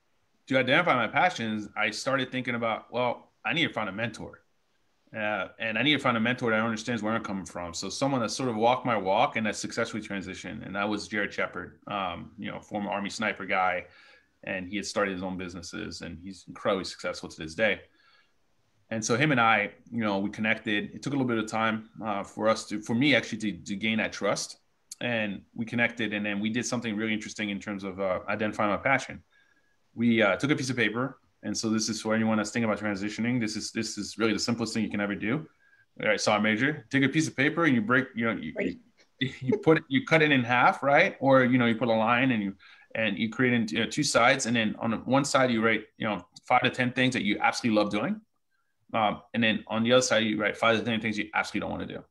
to identify my passions, I started thinking about well, I need to find a mentor. And I need to find a mentor that understands where I'm coming from. So someone that sort of walked my walk and that successfully transitioned. And that was Jared Shepard, um, you know, former Army sniper guy. and he had started his own businesses, and he's incredibly successful to this day. And so him and I, you know, we connected. It took a little bit of time uh, for us to, for me actually, to, to gain that trust. And we connected, and then we did something really interesting in terms of uh, identifying my passion. We uh, took a piece of paper, and so this is for anyone that's thinking about transitioning. This is this is really the simplest thing you can ever do. All right, saw major. Take a piece of paper and you break, you know, you, right. you, you put it, you cut it in half, right? Or you know, you put a line and you and you create into you know, two sides, and then on one side you write, you know, five to ten things that you absolutely love doing um, and then on the other side, you write five to 10 things you absolutely don't want to do.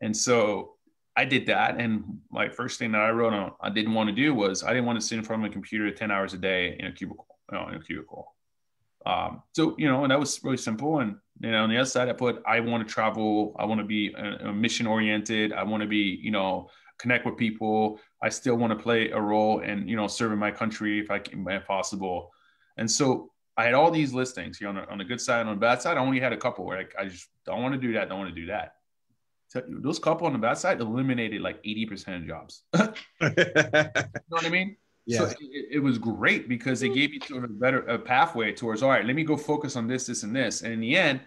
And so I did that. And my first thing that I wrote on, I didn't want to do was I didn't want to sit in front of a computer 10 hours a day in a cubicle, you know, in a cubicle. Um, so, you know, and that was really simple. And, you know, on the other side, I put, I want to travel. I want to be a, a mission oriented. I want to be, you know, connect with people. I still want to play a role and, you know, serving my country if I can, if possible. And so I had all these listings here on the, on the good side and on the bad side. I only had a couple where I, I just don't want to do that. Don't want to do that. Those couple on the bad side eliminated like 80% of jobs. you know what I mean? Yeah. So it, it, was great because it gave me sort of a better a pathway towards, all right, let me go focus on this, this, and this. And in the end,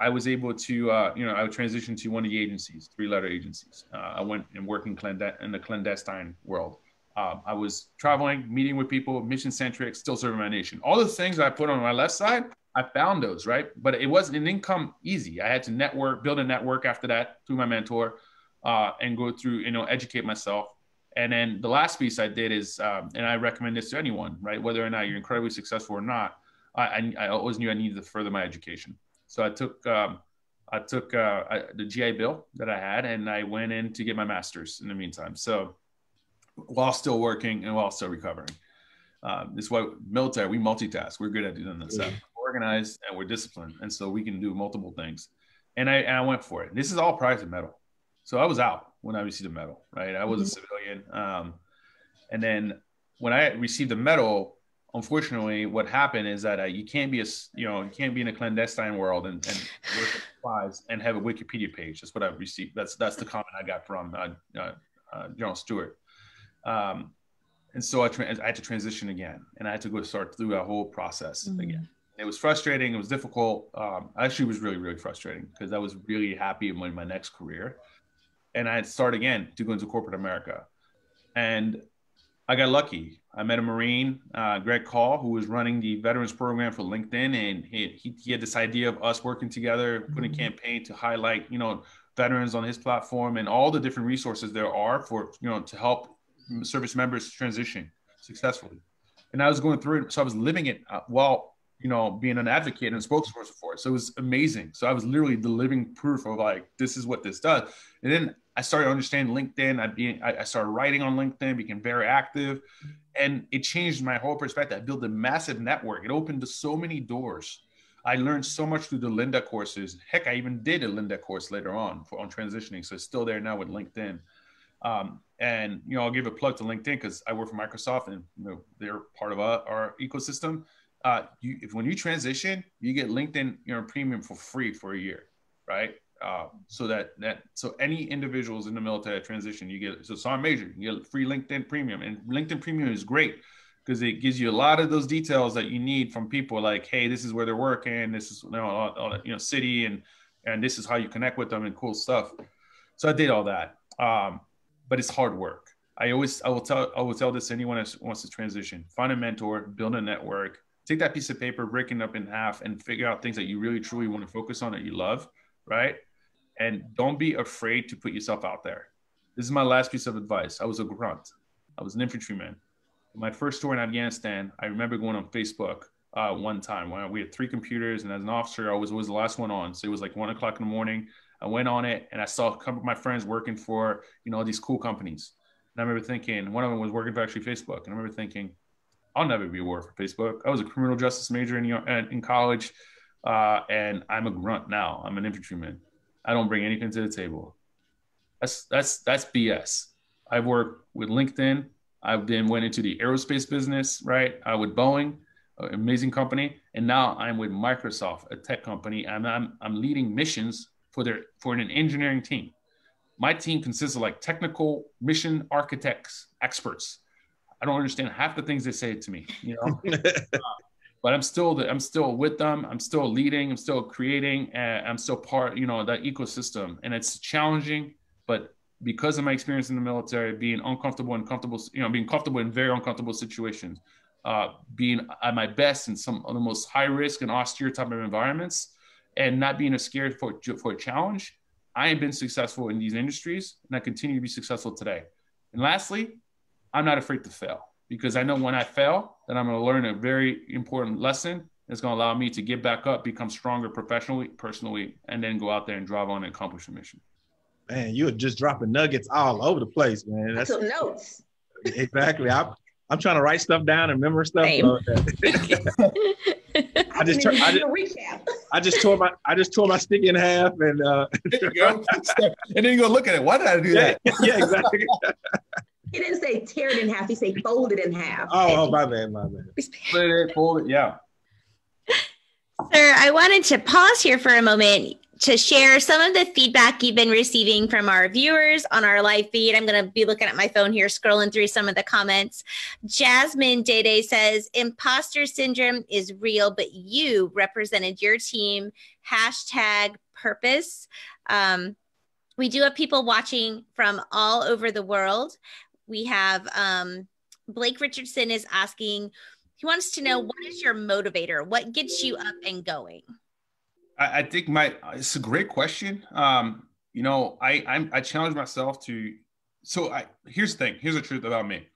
I was able to, uh, you know, I would transition to one of the agencies, three letter agencies. Uh, I went and worked in, clandest- in the clandestine world. Um, I was traveling, meeting with people, mission centric, still serving my nation. All the things I put on my left side, I found those, right? But it wasn't an income easy. I had to network, build a network after that through my mentor, uh, and go through, you know, educate myself. And then the last piece I did is, um, and I recommend this to anyone, right? Whether or not you're incredibly successful or not, I, I, I always knew I needed to further my education. So I took, um, I took uh, I, the GI Bill that I had, and I went in to get my master's in the meantime. So while still working and while still recovering. Um, this is why military we multitask. We're good at doing this stuff. We're organized and we're disciplined, and so we can do multiple things. And I and I went for it. This is all prior to medal, so I was out when I received the medal. Right, I was mm-hmm. a civilian, um, and then when I received the medal, unfortunately, what happened is that uh, you can't be a you know you can't be in a clandestine world and, and supplies and have a Wikipedia page. That's what I received. That's that's the comment I got from uh, uh, uh General Stewart. Um, and so I, tra- I, had to transition again, and I had to go start through a whole process mm-hmm. again. It was frustrating. It was difficult. Um, actually, was really, really frustrating because I was really happy in my, my next career, and I had start again to go into corporate America. And I got lucky. I met a Marine, uh, Greg Call, who was running the veterans program for LinkedIn, and he, he, he had this idea of us working together, putting mm-hmm. a campaign to highlight, you know, veterans on his platform and all the different resources there are for, you know, to help service members transition successfully. And I was going through it, so I was living it uh, while you know being an advocate and spokesperson for it. So it was amazing. So I was literally the living proof of like this is what this does. And then I started understanding LinkedIn. I I started writing on LinkedIn, became very active, and it changed my whole perspective. I built a massive network. It opened so many doors. I learned so much through the Lynda courses. Heck, I even did a Lynda course later on for on transitioning. So it's still there now with LinkedIn. Um, and you know, I'll give a plug to LinkedIn because I work for Microsoft and you know, they're part of our, our ecosystem. Uh, you, if when you transition, you get LinkedIn you know premium for free for a year, right? Uh, so that that so any individuals in the military transition, you get so Sergeant Major, you get free LinkedIn premium, and LinkedIn premium is great because it gives you a lot of those details that you need from people like, hey, this is where they're working, this is you know, all, all, you know city, and and this is how you connect with them and cool stuff. So I did all that. Um, but it's hard work. I always, I will tell, I will tell this to anyone that wants to transition. Find a mentor, build a network, take that piece of paper, break it up in half, and figure out things that you really truly want to focus on that you love, right? And don't be afraid to put yourself out there. This is my last piece of advice. I was a grunt. I was an infantryman. My first tour in Afghanistan, I remember going on Facebook uh, one time when we had three computers, and as an officer, I was always the last one on. So it was like one o'clock in the morning. I went on it and I saw a couple of my friends working for, you know, these cool companies. And I remember thinking, one of them was working for actually Facebook. And I remember thinking, I'll never be a war for Facebook. I was a criminal justice major in, in college, uh, and I'm a grunt now. I'm an infantryman. I don't bring anything to the table. That's that's that's BS. I've worked with LinkedIn. I've then went into the aerospace business, right? I with Boeing, amazing company, and now I'm with Microsoft, a tech company, and I'm I'm leading missions for their for an engineering team. My team consists of like technical mission architects, experts. I don't understand half the things they say to me, you know. but I'm still the, I'm still with them. I'm still leading. I'm still creating. And I'm still part, you know, that ecosystem. And it's challenging, but because of my experience in the military, being uncomfortable and comfortable, you know, being comfortable in very uncomfortable situations, uh, being at my best in some of the most high risk and austere type of environments, and not being scared for for a challenge, I have been successful in these industries, and I continue to be successful today. And lastly, I'm not afraid to fail because I know when I fail, then I'm going to learn a very important lesson. It's going to allow me to get back up, become stronger professionally, personally, and then go out there and drive on and accomplish a mission.
Man, you are just dropping nuggets all over the place, man.
That's some notes.
Exactly. I'm, I'm trying to write stuff down and remember stuff. I just, tur- I, just I just tore my I just tore my stick in half and uh
and then you go look at it. Why did I do
that? Yeah, exactly.
He didn't say tear it in half, he said fold it in half.
Oh, oh my bad, my bad.
Split it, fold it, yeah.
Sir, I wanted to pause here for a moment to share some of the feedback you've been receiving from our viewers on our live feed. I'm going to be looking at my phone here, scrolling through some of the comments. Jasmine Dede says, imposter syndrome is real, but you represented your team. Hashtag purpose. Um, we do have people watching from all over the world. We have um, Blake Richardson is asking, he wants to know what is your motivator? What gets you up and going?
I, I think my it's a great question. Um, you know, I I'm, I challenge myself to. So I here's the thing. Here's the truth about me.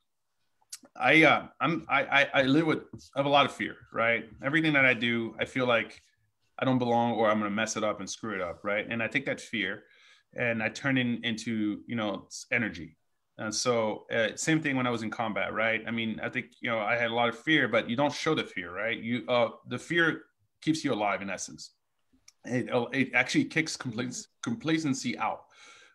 I uh, I'm I, I live with I have a lot of fear, right? Everything that I do, I feel like I don't belong or I'm gonna mess it up and screw it up, right? And I think that's fear, and I turn it into you know energy. And so uh, same thing when I was in combat, right? I mean, I think you know I had a lot of fear, but you don't show the fear, right? You uh, the fear keeps you alive in essence it, it actually kicks complacency out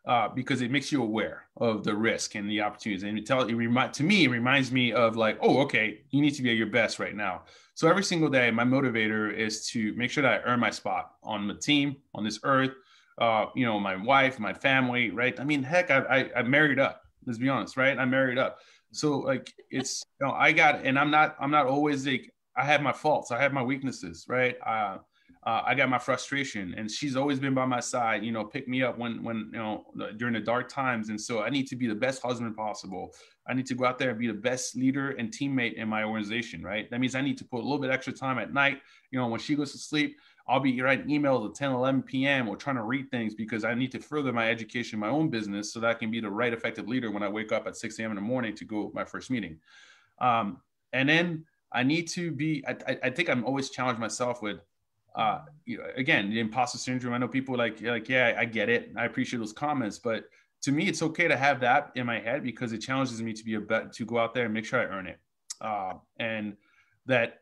uh, because it makes you aware of the risk and the opportunities. And it tell it remind to me, it reminds me of like, oh, okay, you need to be at your best right now. So every single day, my motivator is to make sure that I earn my spot on the team, on this earth. Uh, you know, my wife, my family, right? I mean, heck, I, I, I married up. Let's be honest, right? I married up. So like, it's you know, I got, and I'm not, I'm not always like, I have my faults, I have my weaknesses, right? Uh, uh, I got my frustration, and she's always been by my side. You know, pick me up when when you know during the dark times. And so I need to be the best husband possible. I need to go out there and be the best leader and teammate in my organization. Right. That means I need to put a little bit extra time at night. You know, when she goes to sleep, I'll be writing emails at 10, 11 p.m. or trying to read things because I need to further my education, my own business, so that I can be the right effective leader when I wake up at 6 a.m. in the morning to go my first meeting. Um, and then I need to be. I, I think I'm always challenged myself with uh, you know, again, the imposter syndrome. I know people like like yeah, I get it. I appreciate those comments, but to me, it's okay to have that in my head because it challenges me to be a bet to go out there and make sure I earn it, uh, and that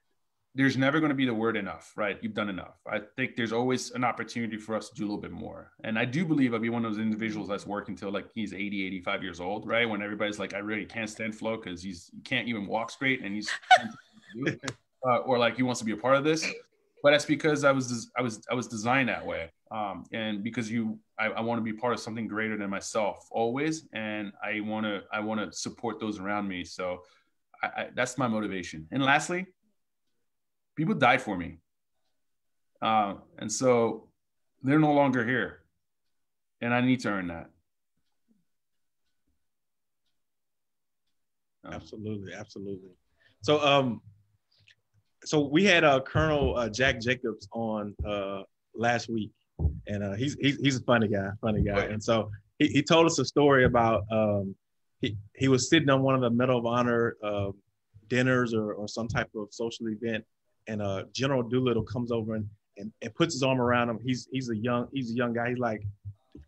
there's never going to be the word enough, right? You've done enough. I think there's always an opportunity for us to do a little bit more. And I do believe I'll be one of those individuals that's working until like he's 80, 85 years old, right? When everybody's like, I really can't stand Flo because he's he can't even walk straight and he's uh, or like he wants to be a part of this but that's because I was I was I was designed that way, um, and because you I, I want to be part of something greater than myself always, and I want to I want to support those around me. So I, I, that's my motivation. And lastly, people died for me, uh, and so they're no longer here, and I need to earn that.
Absolutely, absolutely. So, um, so we had uh, Colonel uh, Jack Jacobs on uh, last week, and uh, he's, he's he's a funny guy, funny guy. And so he, he told us a story about um, he he was sitting on one of the Medal of Honor uh, dinners or, or some type of social event, and uh, General Doolittle comes over and, and, and puts his arm around him. He's he's a young he's a young guy. He's like,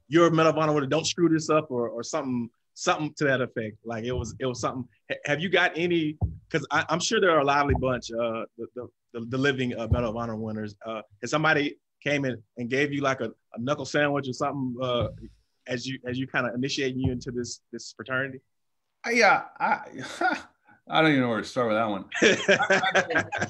"You're a Medal of Honor, winner, don't screw this up," or or something something to that effect. Like it was, it was something. Have you got any? Because I'm sure there are a lively bunch. Uh, the the, the living uh, Medal of Honor winners. Uh, somebody came in and gave you like a, a knuckle sandwich or something, uh, as you as you kind of initiating you into this this fraternity.
Yeah, I. I don't even know where to start with that one.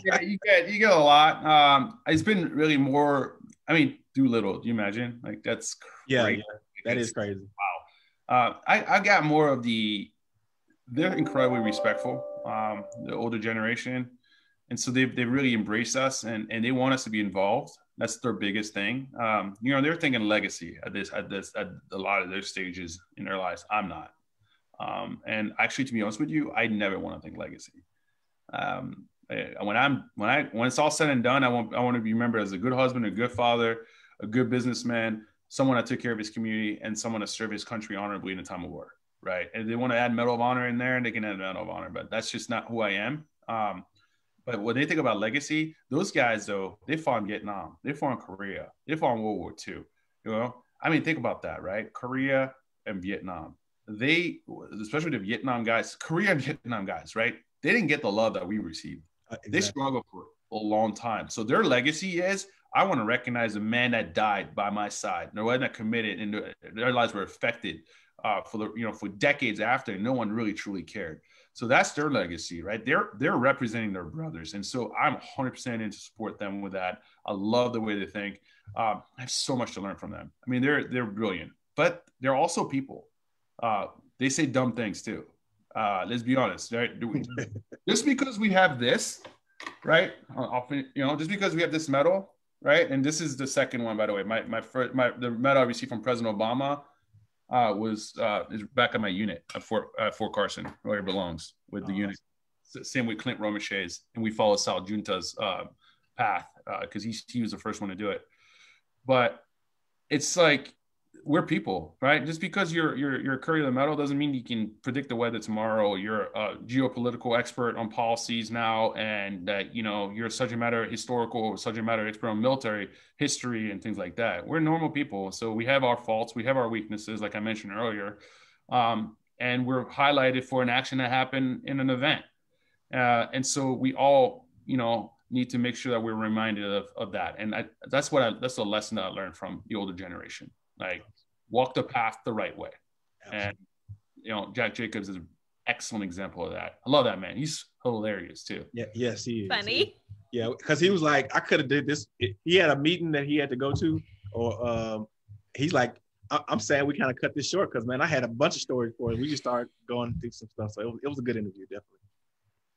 yeah, you get you get a lot. Um, it's been really more. I mean, Doolittle. Do you imagine? Like that's
yeah, yeah that is crazy.
Wow. Uh, I, I got more of the they're incredibly respectful um, the older generation, and so they've they really embraced us and and they want us to be involved. That's their biggest thing. Um, you know, they're thinking legacy at this at this at a lot of their stages in their lives. I'm not. Um, and actually, to be honest with you, I never want to think legacy. Um, eh, when I'm when I when it's all said and done, I want I want to be remembered as a good husband, a good father, a good businessman, someone that took care of his community, and someone to serve his country honorably in a time of war. Right? And they want to add Medal of Honor in there, and they can add Medal of Honor, but that's just not who I am. Um, but when they think about legacy, those guys though, they fought in Vietnam, they fought in Korea, they fought in World War II. You know, I mean, think about that, right? Korea and Vietnam. They, especially the Vietnam guys, Korean Vietnam guys, right? They didn't get the love that we received. Uh, exactly. They struggled for a long time. So their legacy is I want to recognize the man that died by my side, the one that committed and their lives were affected uh, for the you know for decades after. No one really truly cared. So that's their legacy, right? They're they're representing their brothers, and so I'm 100% in to support them with that. I love the way they think. Um, I have so much to learn from them. I mean, they're they're brilliant, but they're also people. Uh, they say dumb things too. Uh, let's be honest, right? just because we have this, right? Often, you know, just because we have this medal, right? And this is the second one, by the way. My my first my the medal I received from President Obama uh, was uh, is back at my unit at Fort, uh, Fort Carson, where it belongs with the oh, unit. Same with Clint Romesha's, and we follow Sal Giunta's uh, path because uh, he he was the first one to do it. But it's like we're people, right? Just because you're you're you're a courier of the medal doesn't mean you can predict the weather tomorrow. You're a geopolitical expert on policies now, and that you know you're such a subject matter historical subject matter expert on military history and things like that. We're normal people, so we have our faults, we have our weaknesses, like I mentioned earlier, um, and we're highlighted for an action that happened in an event, uh, and so we all, you know, need to make sure that we're reminded of, of that. And I, that's what I, that's the lesson that I learned from the older generation. Like walk the path the right way. And you know, Jack Jacobs is an excellent example of that. I love that man. He's hilarious too.
Yeah, yes, he is.
Funny.
Yeah, because he was like, I could have did this. He had a meeting that he had to go to, or um, he's like, I- am saying we kind of cut this short because man, I had a bunch of stories for it. We just started going through some stuff, so it was, it was a good interview, definitely.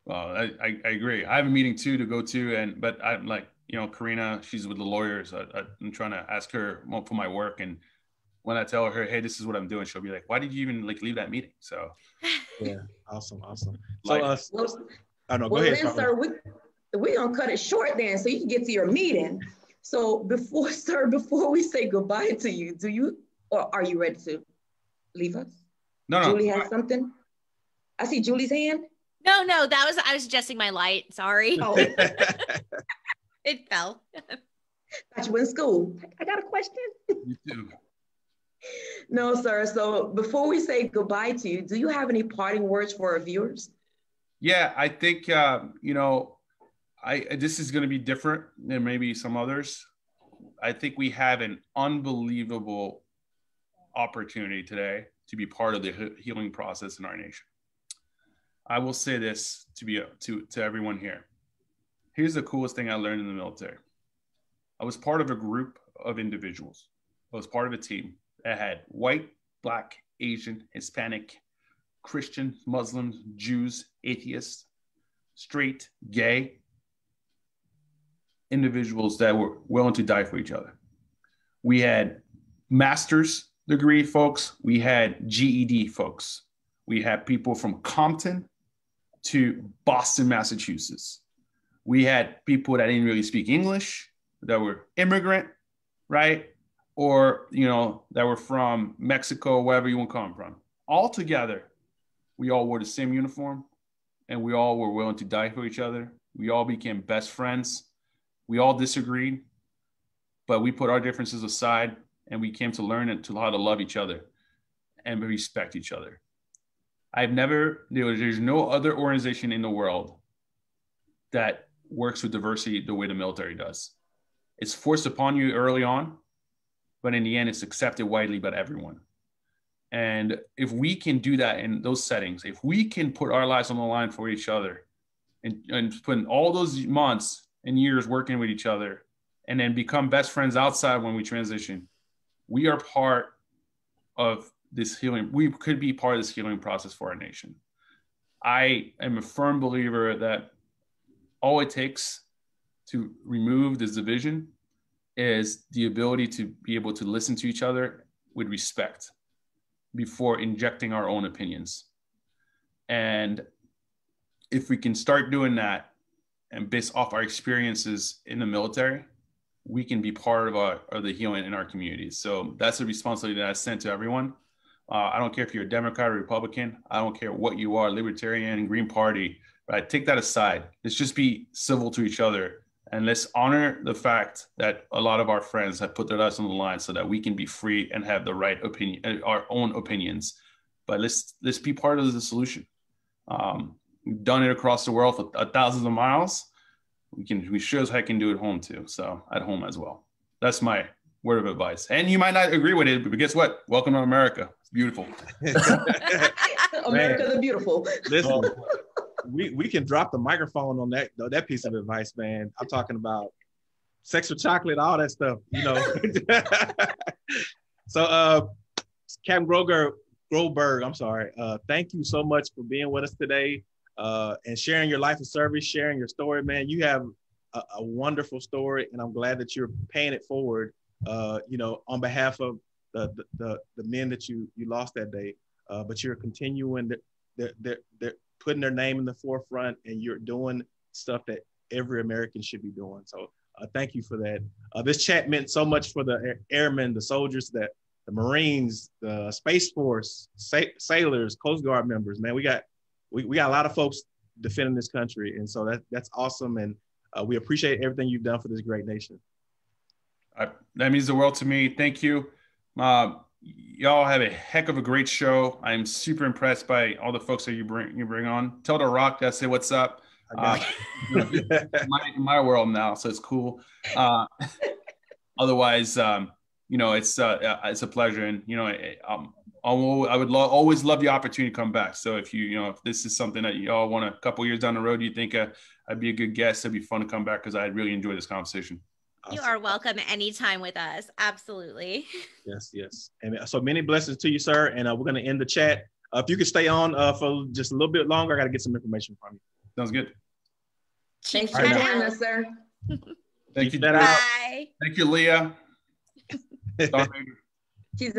Well, I, I, I, agree. I have a meeting too to go to, and but I'm like, you know, Karina, she's with the lawyers. I, am trying to ask her for my work, and when I tell her, hey, this is what I'm doing, she'll be like, why did you even like leave that meeting? So
yeah, awesome, awesome. So like, uh,
well, I know. Go well, ahead, then, sir, we we gonna cut it short then, so you can get to your meeting. So before, sir, before we say goodbye to you, do you or are you ready to leave us?
No,
no. Julie has something. I see Julie's hand.
No, no, that was I was adjusting my light. Sorry. Oh. it fell.
Thought you in school. I got a question. You too. No, sir. So before we say goodbye to you, do you have any parting words for our viewers?
Yeah, I think uh, you know, I this is going to be different than maybe some others. I think we have an unbelievable opportunity today to be part of the healing process in our nation. I will say this to be to to everyone here. Here's the coolest thing I learned in the military. I was part of a group of individuals. I was part of a team that had white, black, Asian, Hispanic, Christian, Muslims, Jews, atheists, straight, gay, individuals that were willing to die for each other. We had master's degree folks, we had GED folks, we had people from Compton to Boston, Massachusetts. We had people that didn't really speak English, that were immigrant, right? Or you know that were from Mexico, wherever you want to come from. All together, we all wore the same uniform, and we all were willing to die for each other. We all became best friends. We all disagreed, but we put our differences aside, and we came to learn and to how to love each other and respect each other. I've never there's no other organization in the world that works with diversity the way the military does. It's forced upon you early on but in the end, it's accepted widely by everyone. And if we can do that in those settings, if we can put our lives on the line for each other and, and spend all those months and years working with each other and then become best friends outside when we transition, we are part of this healing. We could be part of this healing process for our nation. I am a firm believer that all it takes to remove this division is the ability to be able to listen to each other with respect before injecting our own opinions. And if we can start doing that and based off our experiences in the military, we can be part of, our, of the healing in our communities. So that's a responsibility that I sent to everyone. Uh, I don't care if you're a Democrat or Republican. I don't care what you are, Libertarian, Green Party. Right? Take that aside. Let's just be civil to each other and let's honor the fact that a lot of our friends have put their lives on the line so that we can be free and have the right opinion, uh, our own opinions. But let's let's be part of the solution. Um, we've done it across the world for thousands of miles. We can we sure as heck can do it home too. So at home as well. That's my word of advice. And you might not agree with it, but guess what? Welcome to America. It's beautiful.
America the beautiful.
Listen, we we can drop the microphone on that that piece of advice, man. I'm talking about sex with chocolate, all that stuff, you know. so, uh, Captain Groger Groberg, I'm sorry. Uh, thank you so much for being with us today uh, and sharing your life of service, sharing your story, man. You have a, a wonderful story, and I'm glad that you're paying it forward. Uh, you know, on behalf of the, the the men that you you lost that day, uh, but you're continuing the, the, the, putting their name in the forefront and you're doing stuff that every American should be doing. So uh, thank you for that. Uh, this chat meant so much for the airmen, the soldiers, that the Marines, the Space Force, sa- sailors, Coast Guard members. Man, we got we, we got a lot of folks defending this country, and so that that's awesome. And uh, we appreciate everything you've done for this great nation.
that means the world to me. Thank you. Uh, y'all have a heck of a great show. I'm super impressed by all the folks that you bring you bring on. Tell the Rock that say what's up. Uh, my, my world now, so it's cool. Uh, otherwise, um, you know, it's uh, it's a pleasure, and you know, um, I would lo- always love the opportunity to come back. So if you you know if this is something that y'all want a couple years down the road, you think uh, I'd be a good guest, it'd be fun to come back because I really enjoy this conversation.
Awesome. You are welcome anytime with us. Absolutely.
Yes, yes. And so many blessings to you, sir. And uh, we're going to end the chat. Uh, if you could stay on uh, for just a little bit longer, I got to get some information from you.
Sounds good.
Thanks for joining us, sir.
Thank you.
Bye.
Thank you, Leah.
She's